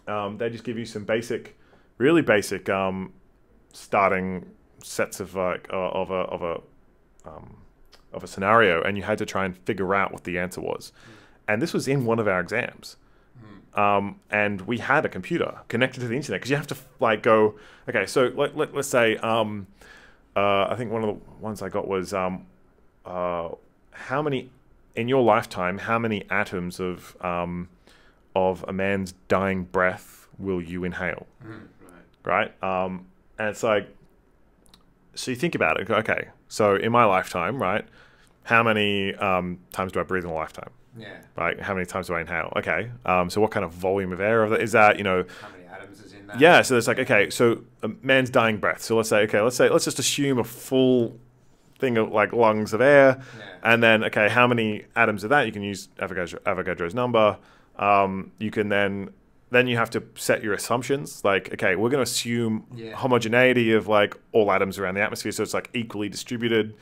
Speaker 1: um, they just give you some basic, really basic um, starting sets of like uh, of a of a um, of a scenario, and you had to try and figure out what the answer was. And this was in one of our exams. Um, and we had a computer connected to the internet because you have to like go. Okay, so let, let, let's say um, uh, I think one of the ones I got was um, uh, how many in your lifetime how many atoms of um, of a man's dying breath will you inhale? Right. Um, and it's like so you think about it. Okay, so in my lifetime, right? How many um, times do I breathe in a lifetime?
Speaker 6: Yeah.
Speaker 1: Right? How many times do I inhale? Okay. Um, so what kind of volume of air of that is that? You know,
Speaker 6: How many atoms is in that?
Speaker 1: yeah. So it's like okay. So a man's dying breath. So let's say okay. Let's say let's just assume a full thing of like lungs of air,
Speaker 6: Yeah.
Speaker 1: and then okay, how many atoms of that? You can use Avogadro, Avogadro's number. Um, you can then then you have to set your assumptions. Like okay, we're going to assume
Speaker 6: Yeah.
Speaker 1: homogeneity of like all atoms around the atmosphere, so it's like equally distributed.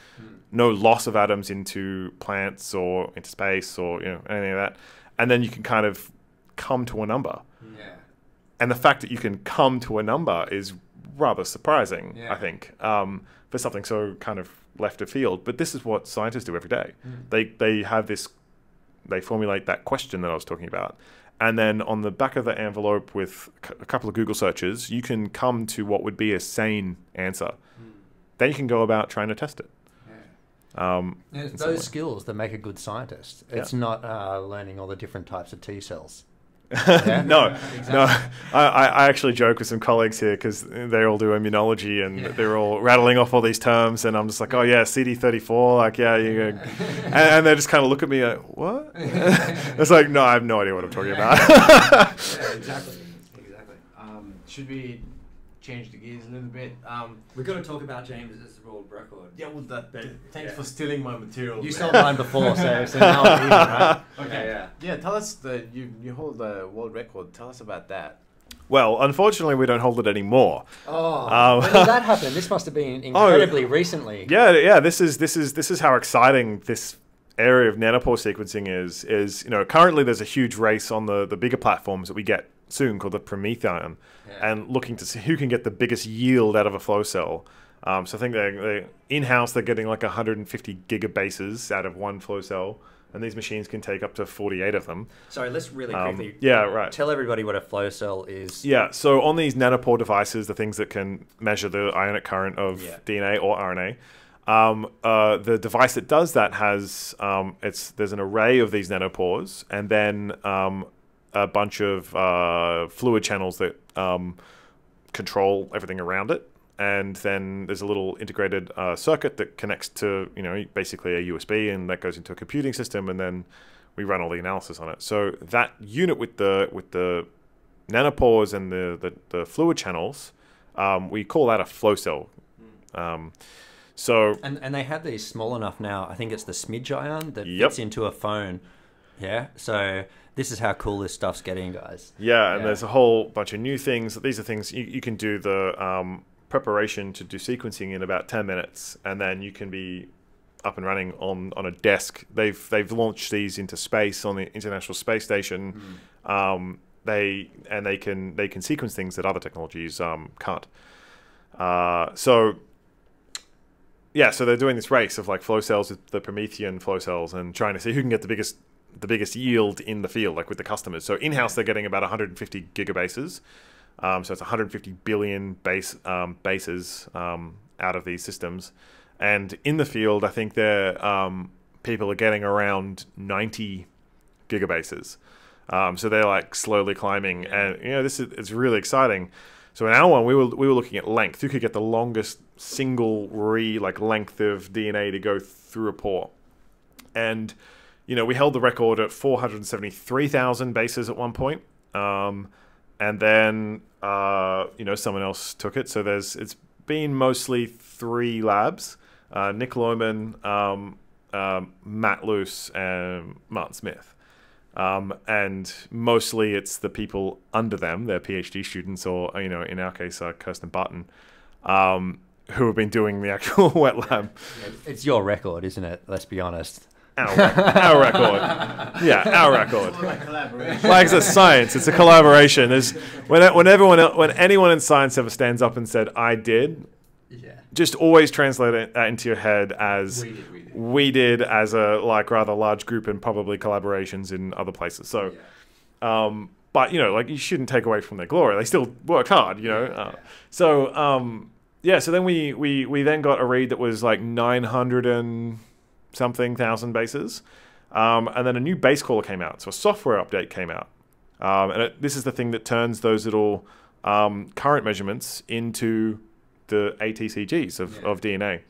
Speaker 1: No loss of atoms into plants or into space or you know anything like that, and then you can kind of come to a number.
Speaker 6: Yeah.
Speaker 1: And the fact that you can come to a number is rather surprising,
Speaker 6: Yeah.
Speaker 1: I think, um, for something so kind of left of field. But this is what scientists do every day. They they have this, they formulate that question that I was talking about, and then on the back of the envelope with a couple of Google searches, you can come to what would be a sane answer. Then you can go about trying to test it. Um,
Speaker 6: Yeah, It's those skills that make a good scientist.
Speaker 1: Yeah.
Speaker 6: It's not uh, learning all the different types of T cells. Yeah?
Speaker 1: no,
Speaker 6: Exactly.
Speaker 1: no. I, I actually joke with some colleagues here because they all do immunology and
Speaker 6: Yeah.
Speaker 1: they're all rattling off all these terms, and I'm just like, oh yeah, CD34, like yeah, you, and, and they just kind of look at me like, what? it's like, no, I have no idea what I'm talking about.
Speaker 7: yeah, exactly. Exactly. Um, should we change the gears a little bit? Um,
Speaker 6: We're going to talk about James's world record.
Speaker 7: yeah, well, that,
Speaker 6: But-
Speaker 7: thanks
Speaker 6: yeah.
Speaker 7: for stealing my material.
Speaker 6: You stole mine before, so, so now I'm even, right?
Speaker 7: Okay,
Speaker 6: yeah.
Speaker 7: Yeah, tell us the you you hold the world record. Tell us about that.
Speaker 1: well, unfortunately, we don't hold it anymore.
Speaker 6: Oh,
Speaker 1: Um,
Speaker 6: when did that happen? This must have been incredibly recently.
Speaker 1: Yeah, yeah. This is this is this is how exciting this area of nanopore sequencing is. Is you know currently there's a huge race on the the bigger platforms that we get soon called the PromethION,
Speaker 6: Yeah.
Speaker 1: and looking to see who can get the biggest yield out of a flow cell. Um, so I think they they in house they're getting like 150 gigabases out of one flow cell, and these machines can take up to 48 of them.
Speaker 6: Sorry, let's really
Speaker 1: Um,
Speaker 6: quickly
Speaker 1: yeah, right.
Speaker 6: tell everybody what a flow cell is.
Speaker 1: Yeah, so on these nanopore devices, the things that can measure the ionic current of
Speaker 6: Yeah.
Speaker 1: DNA or RNA, um, uh, the device that does that has um, it's there's an array of these nanopores, and then um, a bunch of uh, fluid channels that um, control everything around it. And then there's a little integrated uh, circuit that connects to, you know, basically a USB, and that goes into a computing system, and then we run all the analysis on it. So that unit with the with the nanopores and the the, the fluid channels, um, we call that a flow cell. Um, so
Speaker 6: And and they have these small enough now. I think it's the SmidgION that
Speaker 1: Yep.
Speaker 6: fits into a phone. Yeah. So this is how cool this stuff's getting, guys.
Speaker 1: Yeah, and
Speaker 6: Yeah.
Speaker 1: there's a whole bunch of new things. These are things you, you can do the um, preparation to do sequencing in about 10 minutes, and then you can be up and running on, on a desk. They've they've launched these into space on the International Space Station. Um, they and they can they can sequence things that other technologies um, can't. Uh, so yeah, so they're doing this race of like flow cells with the PromethION flow cells and trying to see who can get the biggest the biggest yield in the field, like with the customers. So in house, they're getting about 150 gigabases. Um, so it's 150 billion base um, bases um, out of these systems. And in the field, I think they're um, people are getting around 90 gigabases. Um, so they're like slowly climbing, and you know this is it's really exciting. So in our one, we were we were looking at length. Who could get the longest single re like length of DNA to go through a pore? And you know we held the record at 473,000 bases at one point. Um, and then uh, you know someone else took it. So there's it's been mostly three labs: uh, Nick Loman, um, um, Matt Loose, and Martin Smith. Um, and mostly it's the people under them, their PhD students, or you know, in our case, uh, Kirsten Button, um, who have been doing the actual wet lab.
Speaker 6: It's your record, isn't it? Let's be honest.
Speaker 1: Our, our record, yeah, our record. like it's science. It's a collaboration. There's when when everyone when anyone in science ever stands up and said I did,
Speaker 6: Yeah.
Speaker 1: just always translate it that into your head as
Speaker 7: We did, we did.
Speaker 1: we did as a like rather large group and probably collaborations in other places. So, um, but you know, like you shouldn't take away from their glory. They still worked hard, you know. Uh, so um, yeah. So then we we we then got a read that was like nine hundred and something thousand bases. Um, and then a new base caller came out. So a software update came out. Um, and it, this is the thing that turns those little um, current measurements into the ATCGs of, of DNA.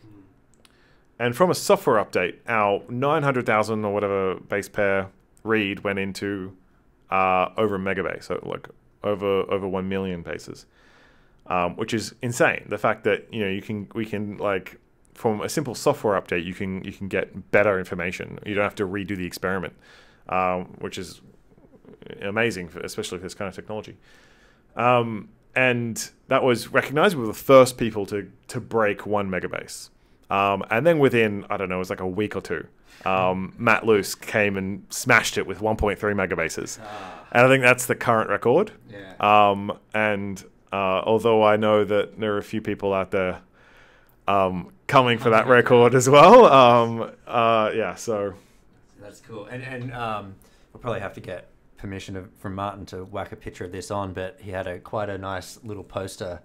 Speaker 1: And from a software update, our 900,000 or whatever base pair read went into uh, over a megabase, so like over over 1 million bases, um, which is insane. The fact that you know you can we can like from a simple software update you can you can get better information. You don't have to redo the experiment, um, which is amazing, for, especially for this kind of technology. Um, and that was recognized. We were the first people to to break one megabase. Um, and then within, I don't know, it was like a week or two, um, Matt Loose came and smashed it with 1.3 megabases. And I think that's the current record.
Speaker 6: Yeah.
Speaker 1: Um, and uh, although I know that there are a few people out there um, coming for that record as well, um, uh, yeah, so.
Speaker 6: That's cool. And and um, we'll probably have to get permission of, from Martin to whack a picture of this on, but he had a quite a nice little poster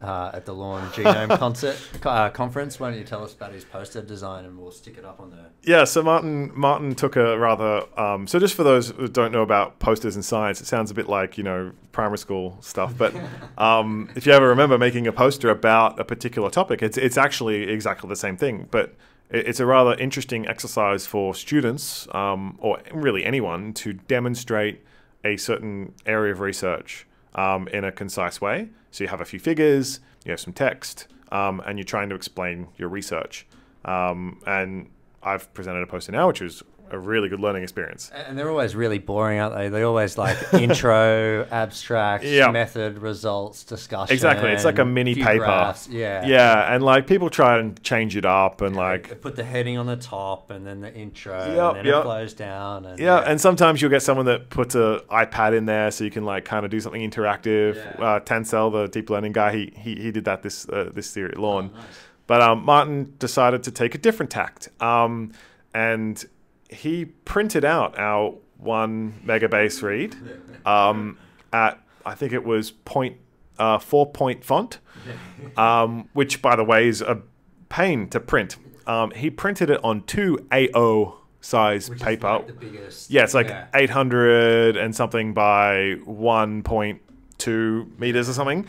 Speaker 6: uh, at the Lorne Genome concert uh, conference. Why don't you tell us about his poster design, and we'll stick it up on there.
Speaker 1: Yeah, so Martin Martin took a rather um, so just for those who don't know about posters in science, it sounds a bit like you know primary school stuff. But um, if you ever remember making a poster about a particular topic, it's it's actually exactly the same thing. But it's a rather interesting exercise for students um, or really anyone to demonstrate a certain area of research um, in a concise way. So you have a few figures, you have some text, um, and you're trying to explain your research. Um, and I've presented a poster now, which was a really good learning experience.
Speaker 6: And they're always really boring, aren't they? They always like intro, abstract,
Speaker 1: Yeah.
Speaker 6: method, results, discussion.
Speaker 1: Exactly, it's like a mini paper.
Speaker 6: graphs, Yeah.
Speaker 1: Yeah, and like people try and change it up and
Speaker 6: They
Speaker 1: like
Speaker 6: put the heading on the top and then the intro
Speaker 1: Yep,
Speaker 6: and then
Speaker 1: yep.
Speaker 6: it flows down. And,
Speaker 1: yeah, and sometimes you'll get someone that puts a iPad in there so you can like kind of do something interactive.
Speaker 6: Yeah.
Speaker 1: Uh, Tansel, the deep learning guy, he he, he did that this uh, this year at
Speaker 6: Oh,
Speaker 1: Lorne. But um, Martin decided to take a different tact, um, and he printed out our one megabase read um, at I think it was point uh, four point font, um, which by the way is a pain to print. Um, he printed it on two AO size
Speaker 6: Which
Speaker 1: paper.
Speaker 6: like biggest.
Speaker 1: Yeah, it's like
Speaker 6: yeah.
Speaker 1: 800 and something by 1.2 meters or something.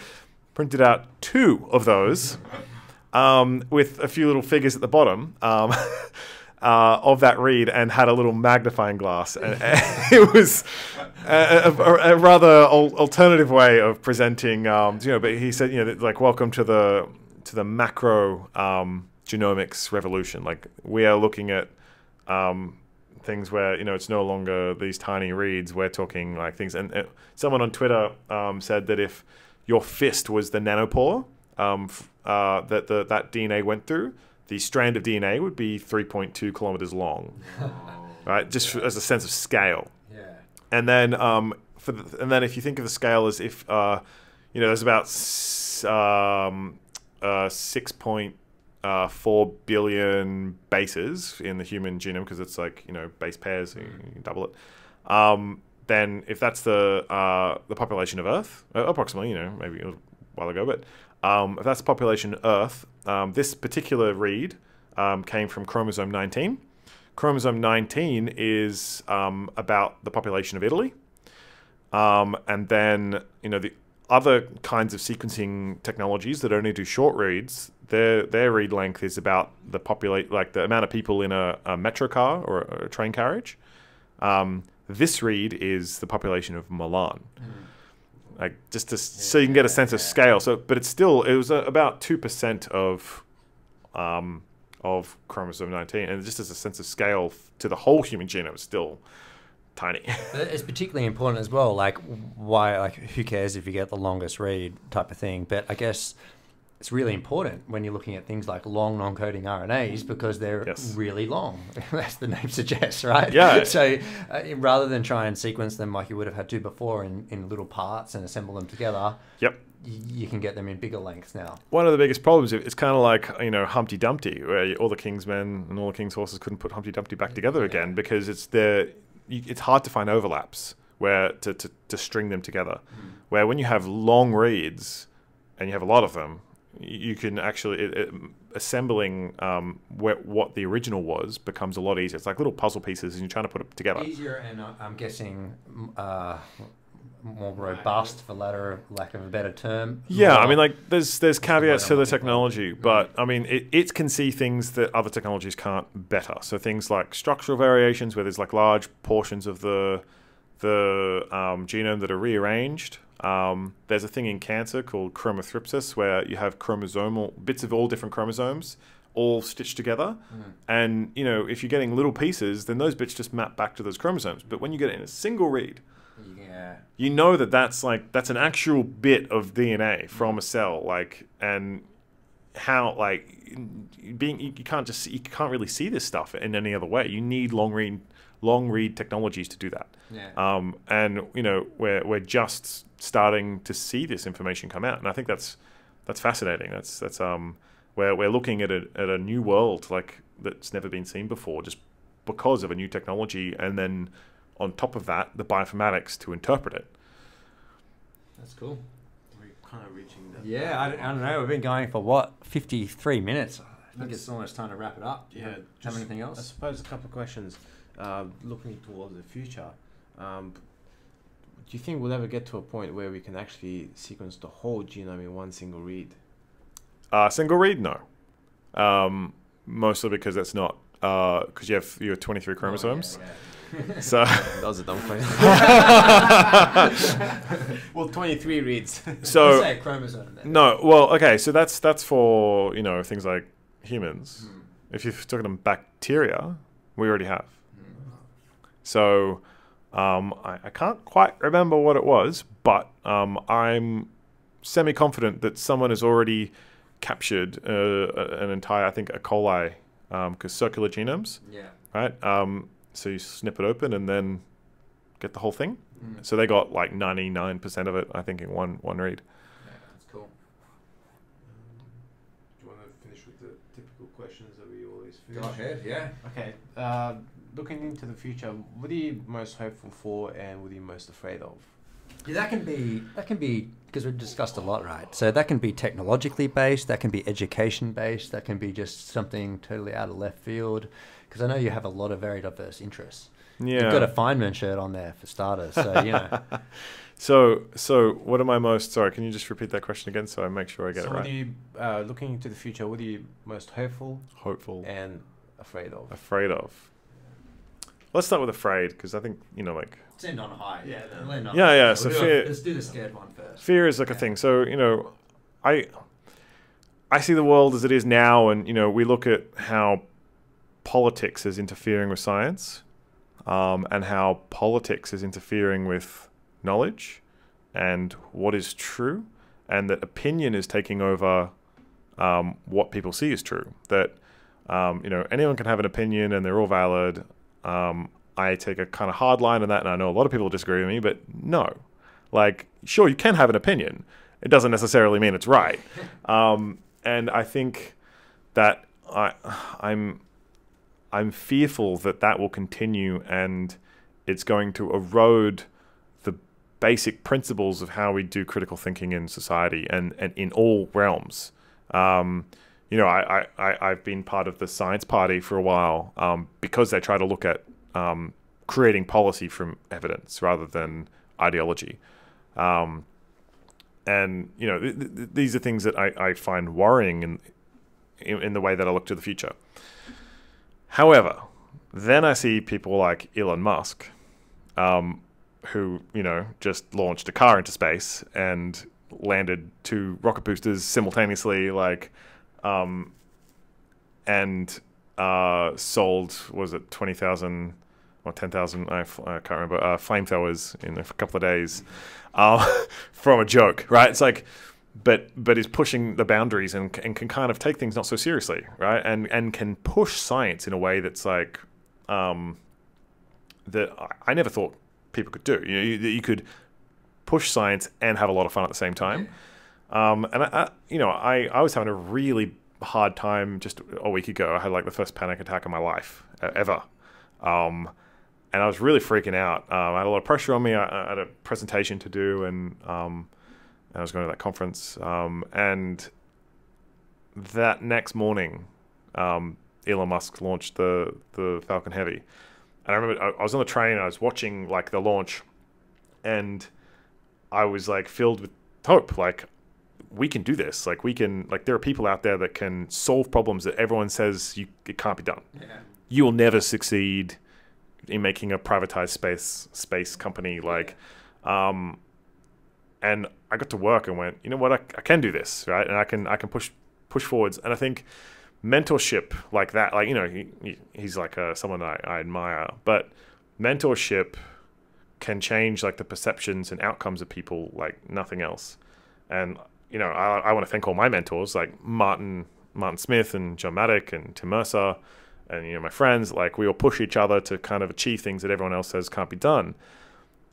Speaker 1: Printed out two of those um, with a few little figures at the bottom um, uh, of that read and had a little magnifying glass. And, it was a, a, a rather al- alternative way of presenting, um, you know, but he said, you know, like, welcome to the, to the macro um, genomics revolution. Like, we are looking at um, things where you know it's no longer these tiny reads. We're talking like things. And uh, someone on Twitter um, said that if your fist was the nanopore um, uh, that the, that DNA went through, the strand of DNA would be 3.2 kilometers long. right, just as a sense of scale.
Speaker 6: Yeah.
Speaker 1: And then um, for the, and then if you think of the scale as if uh, you know there's about s- um, uh, six point uh, four billion bases in the human genome because it's like you know base pairs, so you can double it. Um, then if that's the uh, the population of Earth, uh, approximately, you know, maybe a while ago, but um, if that's the population of Earth, um, this particular read um, came from chromosome 19. Chromosome 19 is um, about the population of Italy. Um, and then, you know, the other kinds of sequencing technologies that only do short reads, their their read length is about the populate like the amount of people in a, a metro car or a, a train carriage. Um, this read is the population of Milan. Like just to, so you can get a sense of scale. So, but it's still it was uh, about two percent of um, of chromosome 19, and just as a sense of scale to the whole human genome, it's still tiny.
Speaker 6: But It's particularly important as well. Like, why? Like, who cares if you get the longest read type of thing? But I guess it's really important when you're looking at things like long non-coding RNAs because they're
Speaker 1: Yes.
Speaker 6: really long, as the name suggests, right?
Speaker 1: Yeah.
Speaker 6: So uh, rather than try and sequence them like you would have had to before in, in little parts and assemble them together,
Speaker 1: yep.
Speaker 6: you can get them in bigger lengths now.
Speaker 1: One of the biggest problems, it's kind of like, you know, Humpty Dumpty, where all the king's men and all the king's horses couldn't put Humpty Dumpty back together again because it's the, it's hard to find overlaps where to, to, to string them together. Where when you have long reads and you have a lot of them, you can actually, it, it, assembling um, where, what the original was becomes a lot easier. It's like little puzzle pieces and you're trying to put it together.
Speaker 6: Easier and uh, I'm guessing uh, more robust, for latter, lack of a better term.
Speaker 1: Yeah, I mean, like there's there's caveats to the
Speaker 6: looking for.
Speaker 1: technology, but I mean, it, it can see things that other technologies can't better. So things like structural variations, where there's like large portions of the the um, genome that are rearranged. Um, there's a thing in cancer called chromothripsis, where you have chromosomal bits of all different chromosomes all stitched together. And you know, if you're getting little pieces, then those bits just map back to those chromosomes. But when you get it in a single read,
Speaker 6: yeah.
Speaker 1: you know that that's like that's an actual bit of DNA from a cell, like and how like being you you can't just you can't really see this stuff in any other way. You need long read long read technologies to do that.
Speaker 6: Yeah.
Speaker 1: Um, and you know we're we're just starting to see this information come out, and I think that's that's fascinating. That's that's um where we're looking at a at a new world like that's never been seen before, just because of a new technology, and then on top of that, the bioinformatics to interpret it.
Speaker 6: That's cool.
Speaker 7: We're kind of reaching the.
Speaker 6: Yeah, I, don't- I don't know. We've been going for what, 53 minutes? I think it's almost time to wrap it up. Do you
Speaker 7: Yeah.
Speaker 6: have,
Speaker 7: just-
Speaker 6: anything else?
Speaker 7: I suppose a couple of questions. Uh, looking towards the future, um, do you think we'll ever get to a point where we can actually sequence the whole genome in one single read?
Speaker 1: Uh, single read, no. Um, mostly because that's not because you have your 23 chromosomes. So
Speaker 7: That was a dumb question. well, 23 reads.
Speaker 1: so
Speaker 6: say a chromosome then.
Speaker 1: no. Well, okay. So that's that's for you know things like humans. If you're talking about bacteria, we already have. So um, I, I can't quite remember what it was, but um, I'm semi confident that someone has already captured uh, an entire, I think, E. coli, because circular genomes,
Speaker 6: Yeah.
Speaker 1: right? Um, so you snip it open and then get the whole thing. So they got like 99% of it, I think, in one one read.
Speaker 6: That's cool.
Speaker 7: Do you want to finish with the typical questions that we always
Speaker 6: Go
Speaker 7: finish?
Speaker 6: ahead, yeah.
Speaker 7: Okay. Uh, looking into the future, what are you most hopeful for, and what are you most afraid of?
Speaker 6: Yeah, that can be that can be because we've discussed a lot, right? So that can be technologically based, that can be education based, that can be just something totally out of left field. Because I know you have a lot of very diverse interests.
Speaker 1: Yeah.
Speaker 6: You've got a Feynman shirt on there for starters, so you know.
Speaker 1: So, so what am I most? Sorry, can you just repeat that question again so I make sure I get
Speaker 7: so
Speaker 1: it
Speaker 7: what
Speaker 1: right?
Speaker 7: are you uh, looking into the future? What are you most hopeful
Speaker 1: Hopeful,
Speaker 7: and afraid of?
Speaker 1: afraid of. Let's start with afraid because I think you know, like
Speaker 6: Let's end on high.
Speaker 7: Yeah,
Speaker 6: We'll on
Speaker 1: Yeah,
Speaker 6: high.
Speaker 1: yeah,
Speaker 6: We'll
Speaker 1: so
Speaker 6: do a-
Speaker 1: fear-
Speaker 6: let's do the scared one first.
Speaker 1: fear is like a thing. So you know, I I see the world as it is now, and you know, we look at how politics is interfering with science, um, and how politics is interfering with knowledge and what is true, and that opinion is taking over um, what people see as true. That um, you know, anyone can have an opinion, and they're all valid. Um, I take a kind of hard line on that, and I know a lot of people disagree with me, but no, like, sure, you can have an opinion. It doesn't necessarily mean it's right. Um, and I think that I, I'm, I'm fearful that that will continue, and it's going to erode the basic principles of how we do critical thinking in society and, and in all realms. Um, you know, I, I, I've been part of the science party for a while um, because they try to look at um, creating policy from evidence rather than ideology. Um, and, you know, th- th- these are things that I, I find worrying in, in, in the way that I look to the future. However, then I see people like Elon Musk, um, who, you know, just launched a car into space and landed two rocket boosters simultaneously, like, um, and uh, sold was it twenty thousand or ten thousand? I can't remember. Uh, flamethrowers in a couple of days uh, from a joke, right? It's like, but but is pushing the boundaries and and can kind of take things not so seriously, right? And and can push science in a way that's like, um, that I, I never thought people could do. You know, you, you could push science and have a lot of fun at the same time. Um, and I, I, you know, I, I was having a really hard time just a week ago. I had like the first panic attack of my life ever. Um, and I was really freaking out. Um, I had a lot of pressure on me. I, I had a presentation to do, and um, I was going to that conference. Um, and that next morning, um, Elon Musk launched the the Falcon Heavy. And I remember I, I was on the train. I was watching like the launch, and I was like filled with hope. Like we can do this. Like we can. Like there are people out there that can solve problems that everyone says you it can't be done. Yeah. You will never succeed in making a privatized space space company. Like, um, and I got to work and went, you know what, I, I can do this, right? And I can I can push push forwards. And I think mentorship like that, like you know, he, he, he's like uh, someone I, I admire, but mentorship can change like the perceptions and outcomes of people like nothing else. And you know, I, I want to thank all my mentors like Martin Martin Smith and John Mattick and Tim Mercer and you know my friends. Like we all push each other to kind of achieve things that everyone else says can't be done.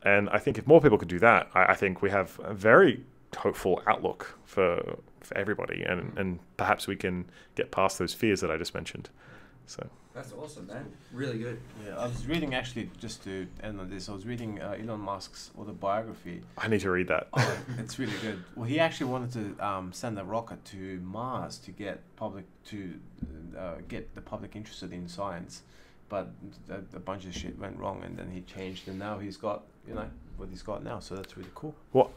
Speaker 1: And I think if more people could do that, I, I think we have a very hopeful outlook for for everybody, and and perhaps we can get past those fears that I just mentioned. So
Speaker 6: That's awesome, man. Really good.
Speaker 7: Yeah, I was reading actually just to end on this. I was reading uh, Elon Musk's autobiography.
Speaker 1: I need to read that.
Speaker 7: Oh, it's really good. Well, he actually wanted to um, send a rocket to Mars to get public to uh, get the public interested in science, but a, a bunch of shit went wrong, and then he changed, and now he's got you know what he's got now. So that's really cool.
Speaker 1: Well,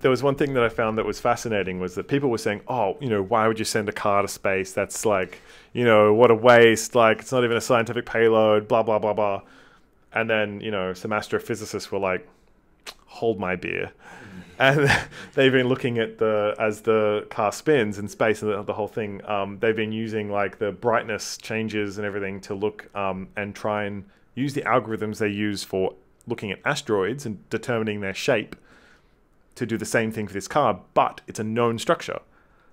Speaker 1: there was one thing that I found that was fascinating was that people were saying, "Oh, you know, why would you send a car to space? That's like, you know, what a waste! Like, it's not even a scientific payload. Blah blah blah blah." And then, you know, some astrophysicists were like, "Hold my beer," and they've been looking at the as the car spins in space and the, the whole thing. Um, they've been using like the brightness changes and everything to look um, and try and use the algorithms they use for looking at asteroids and determining their shape to do the same thing for this car, but it's a known structure.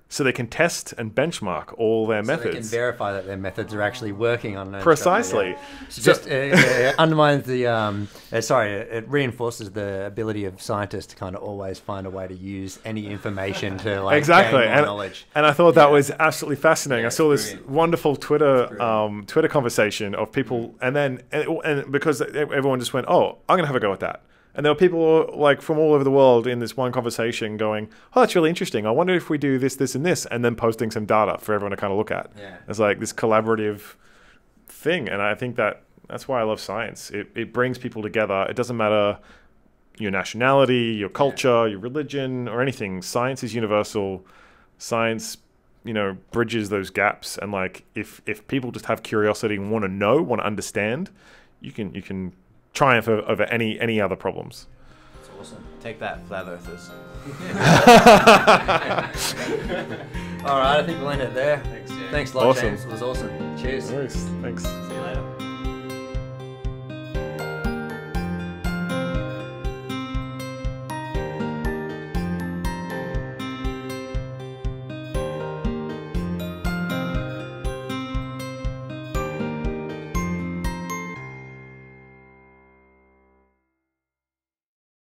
Speaker 1: So they can test and benchmark all their
Speaker 6: So they can verify that their methods are actually working on.
Speaker 1: Precisely.
Speaker 6: yeah. So just uh, uh, undermines the. Um, uh, sorry, it it reinforces the ability of scientists to kind of always find a way to use any information to like
Speaker 1: exactly
Speaker 6: gain
Speaker 1: and,
Speaker 6: knowledge.
Speaker 1: and i thought that was absolutely fascinating
Speaker 6: Yeah,
Speaker 1: i saw this
Speaker 6: brilliant.
Speaker 1: wonderful twitter um, twitter conversation of people and then and, and because everyone just went oh i'm gonna have a go at that and there were people like from all over the world in this one conversation going oh that's really interesting. I wonder if we do this this and this and then posting some data for everyone to kind of look at.
Speaker 6: Yeah.
Speaker 1: it's like this collaborative thing and i think that that's why i love science. It, it brings people together. It doesn't matter your nationality your culture your religion or anything. Science is universal. Science you know bridges those gaps and like if if people just have curiosity and want to know want to understand you can you can triumph over any any other problems
Speaker 6: That's awesome.
Speaker 7: Take that, flat earthers.
Speaker 6: All right, I think we'll end it there.
Speaker 7: Thanks, Jay.
Speaker 6: Thanks a lot,
Speaker 1: Awesome.
Speaker 6: James. It was awesome. Cheers.
Speaker 1: Nice. thanks
Speaker 7: See you later.